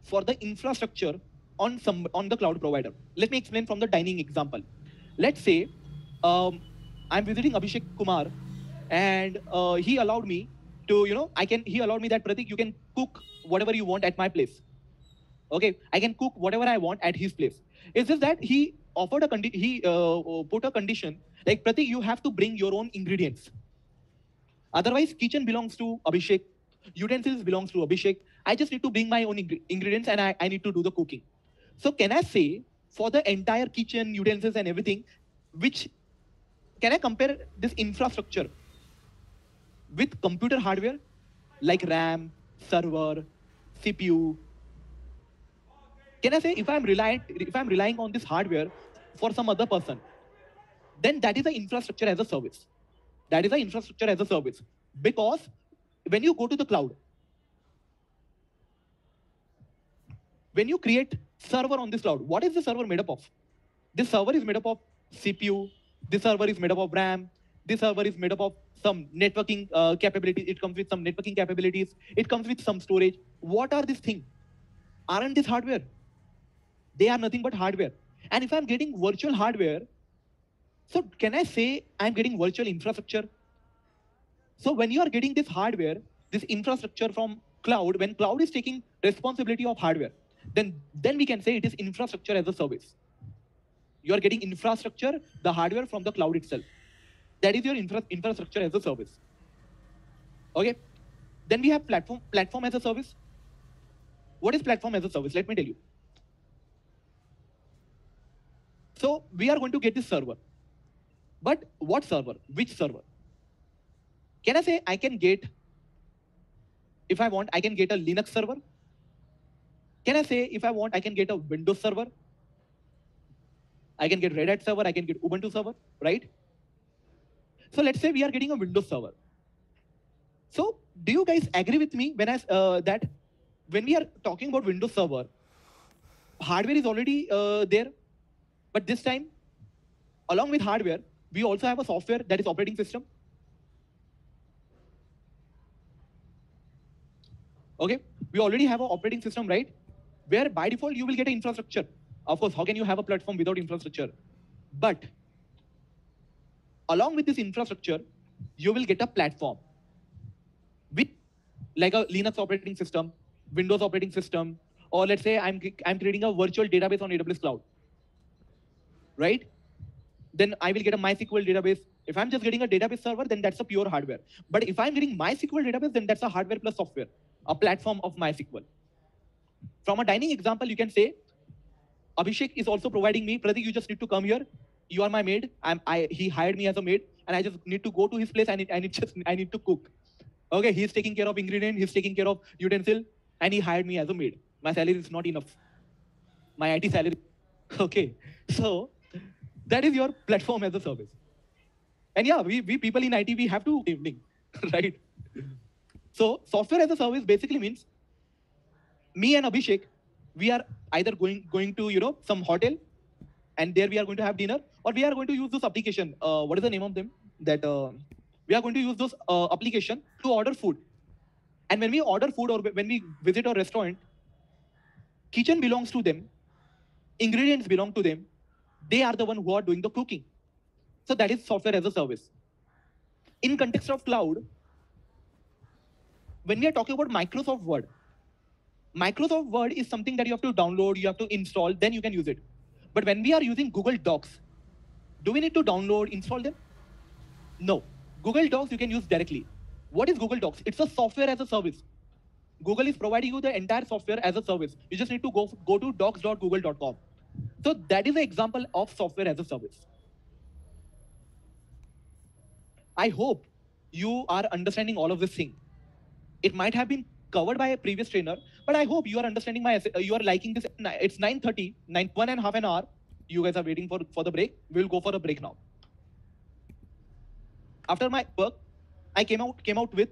for the infrastructure on some on the cloud provider. Let me explain from the dining example. Let's say um, I'm visiting Abhishek Kumar, and uh, he allowed me to, you know, I can. He allowed me that Pratik, you can cook whatever you want at my place. Okay, I can cook whatever I want at his place. It's just that he offered a condi- he uh, put a condition like Pratik, you have to bring your own ingredients. Otherwise, kitchen belongs to Abhishek, utensils belongs to Abhishek. I just need to bring my own ing- ingredients and I, I need to do the cooking. So can I say for the entire kitchen, utensils and everything, which can I compare this infrastructure with computer hardware like RAM, server, CPU? Can I say if I'm relying if I'm relying on this hardware for some other person, then that is an infrastructure as a service. That is an infrastructure as a service. Because when you go to the cloud, when you create server on this cloud, what is the server made up of? This server is made up of CPU, this server is made up of RAM, this server is made up of some networking uh, capabilities, it comes with some networking capabilities, it comes with some storage. What are these things? Aren't this hardware? They are nothing but hardware. And if I'm getting virtual hardware, so can I say I'm getting virtual infrastructure? So when you are getting this hardware, this infrastructure from cloud, when cloud is taking responsibility of hardware, then, then we can say it is infrastructure as a service. You are getting infrastructure, the hardware from the cloud itself. That is your infra infrastructure as a service. Okay. Then we have platform, platform as a service. What is platform as a service? Let me tell you. So we are going to get this server. But what server? Which server? Can I say I can get, if I want, I can get a Linux server? Can I say if I want, I can get a Windows server? I can get Red Hat server, I can get Ubuntu server, right? So let's say we are getting a Windows server. So do you guys agree with me when I uh, that when we are talking about Windows server, hardware is already uh, there, but this time, along with hardware, we also have a software that is operating system. Okay, we already have an operating system, right? Where by default you will get an infrastructure. Of course, how can you have a platform without infrastructure? But along with this infrastructure, you will get a platform with like a Linux operating system, Windows operating system, or let's say I'm, I'm creating a virtual database on AWS Cloud. right? Then I will get a MySQL database. If I'm just getting a database server, then that's a pure hardware. But if I'm getting MySQL database, then that's a hardware plus software, a platform of MySQL. From a dining example, you can say, Abhishek is also providing me, Pratik, you just need to come here. You are my maid. I'm, I, he hired me as a maid, and I just need to go to his place. and I need just, I need to cook. Okay, he's taking care of ingredient, he's taking care of utensil, and he hired me as a maid. My salary is not enough. My IT salary. Okay, so that is your platform as a service. And yeah, we, we people in IT, we have to evening, right? So software as a service basically means me and Abhishek, we are either going going to you know some hotel, and there we are going to have dinner, or we are going to use this application. Uh, what is the name of them? That uh, we are going to use this uh, application to order food. And when we order food or when we visit a restaurant, kitchen belongs to them, ingredients belong to them. They are the one who are doing the cooking. So that is software as a service. In context of cloud, when we are talking about Microsoft Word, Microsoft Word is something that you have to download, you have to install, then you can use it. But when we are using Google Docs, do we need to download, install them? No. Google Docs you can use directly. What is Google Docs? It's a software as a service. Google is providing you the entire software as a service. You just need to go, go to docs.google.com. So that is an example of software as a service. I hope you are understanding all of this thing. It might have been covered by a previous trainer, but I hope you are understanding my, you are liking this. It's 9.30, nine, one and a half an hour. You guys are waiting for, for the break. We'll go for a break now. After my work, I came out, came out with,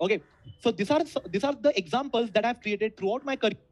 okay, so these are, these are the examples that I've created throughout my career